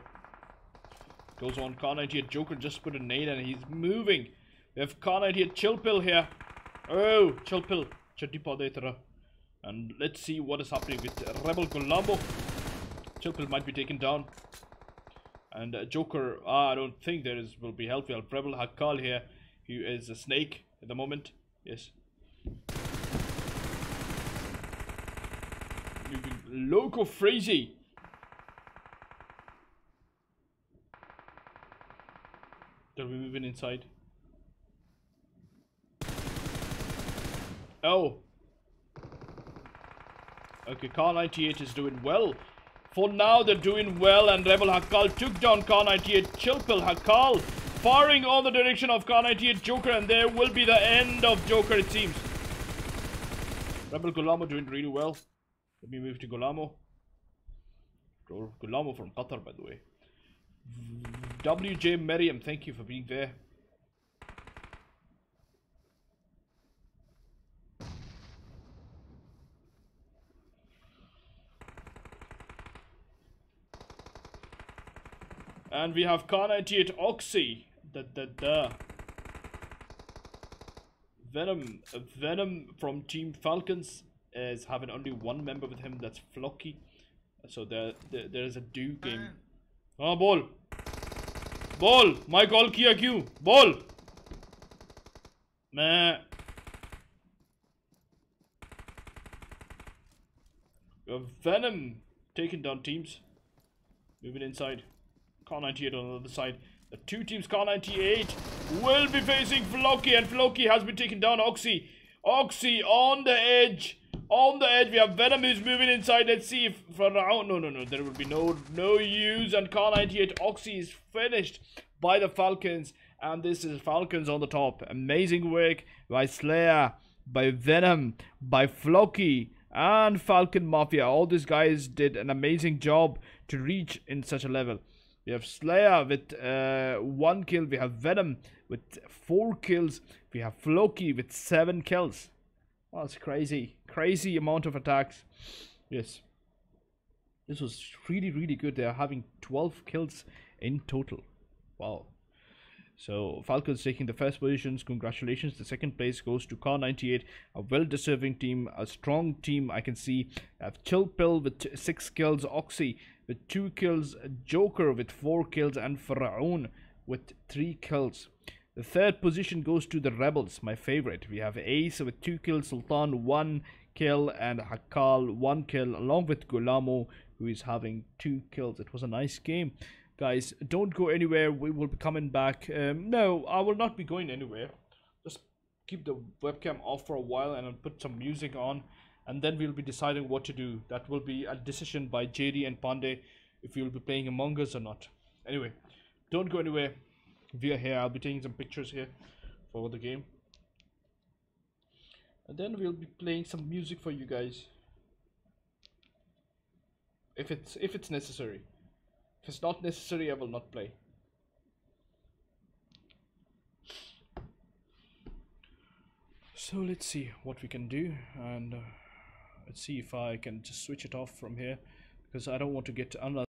Speaker 1: Goes on, K98 Joker just put a nade and he's moving. We have K98 Chillpill here. Oh, Chillpill. Chattipadetara. And let's see what is happening with Rebel Colombo. Chillpill might be taken down. And uh, Joker, ah, I don't think there is will be help. We have Rebel Hakal here, who is a snake at the moment. Yes. Loco Freezy. They're moving inside. Oh. Okay, Kar 98 is doing well. For now, they're doing well, and Rebel Hakal took down Kar 98. Chill Pill Hakal firing on the direction of Kar 98 Joker, and there will be the end of Joker, it seems. Rebel Gulamo doing really well. Let me move to Gulamo. Gulamo from Qatar, by the way. WJ Merriam, thank you for being there. And we have Carnatiate Oxy. Da da da. Venom. Venom from Team Falcons is having only one member with him, that's Floki. So there, there, there is a do game. हाँ ball. Ball. My call किया क्यों Ball. मैं Venom taking down teams. Moving inside. Kar 98 on the other side. The two teams, Kar 98, will be facing Floki, and Floki has been taken down. Oxy. Oxy on the edge. On the edge, we have Venom who's moving inside. Let's see if from around. Oh, no, no, no. There will be no no use. And Kar 98 Oxy is finished by the Falcons. And this is Falcons on the top. Amazing work by Slayer, by Venom, by Floki, and Falcon Mafia. All these guys did an amazing job to reach in such a level. We have Slayer with uh, one kill. We have Venom with four kills. We have Floki with seven kills. Oh, that's crazy. Crazy amount of attacks. Yes. This was really, really good. They are having 12 kills in total. Wow. So Falcons taking the first positions. Congratulations. The second place goes to Kar 98, a well-deserving team, a strong team. I can see. I have Chill Pill with six kills, Oxy with two kills, Joker with four kills, and Faraon with three kills. The third position goes to the Rebels, my favorite. We have Ace with two kills, Sultan one kill, and Hakal one kill, along with Gulamo, who is having two kills. It was a nice game. Guys, don't go anywhere. We will be coming back. Um, no, I will not be going anywhere. Just keep the webcam off for a while and I'll put some music on. And then we'll be deciding what to do. That will be a decision by JD and Pandey if we'll be playing Among Us or not. Anyway, don't go anywhere. We are here. I'll be taking some pictures here for the game. And then we'll be playing some music for you guys. If it's if it's necessary. If it's not necessary, I will not play. So let's see what we can do and uh, let's see if I can just switch it off from here because I don't want to get another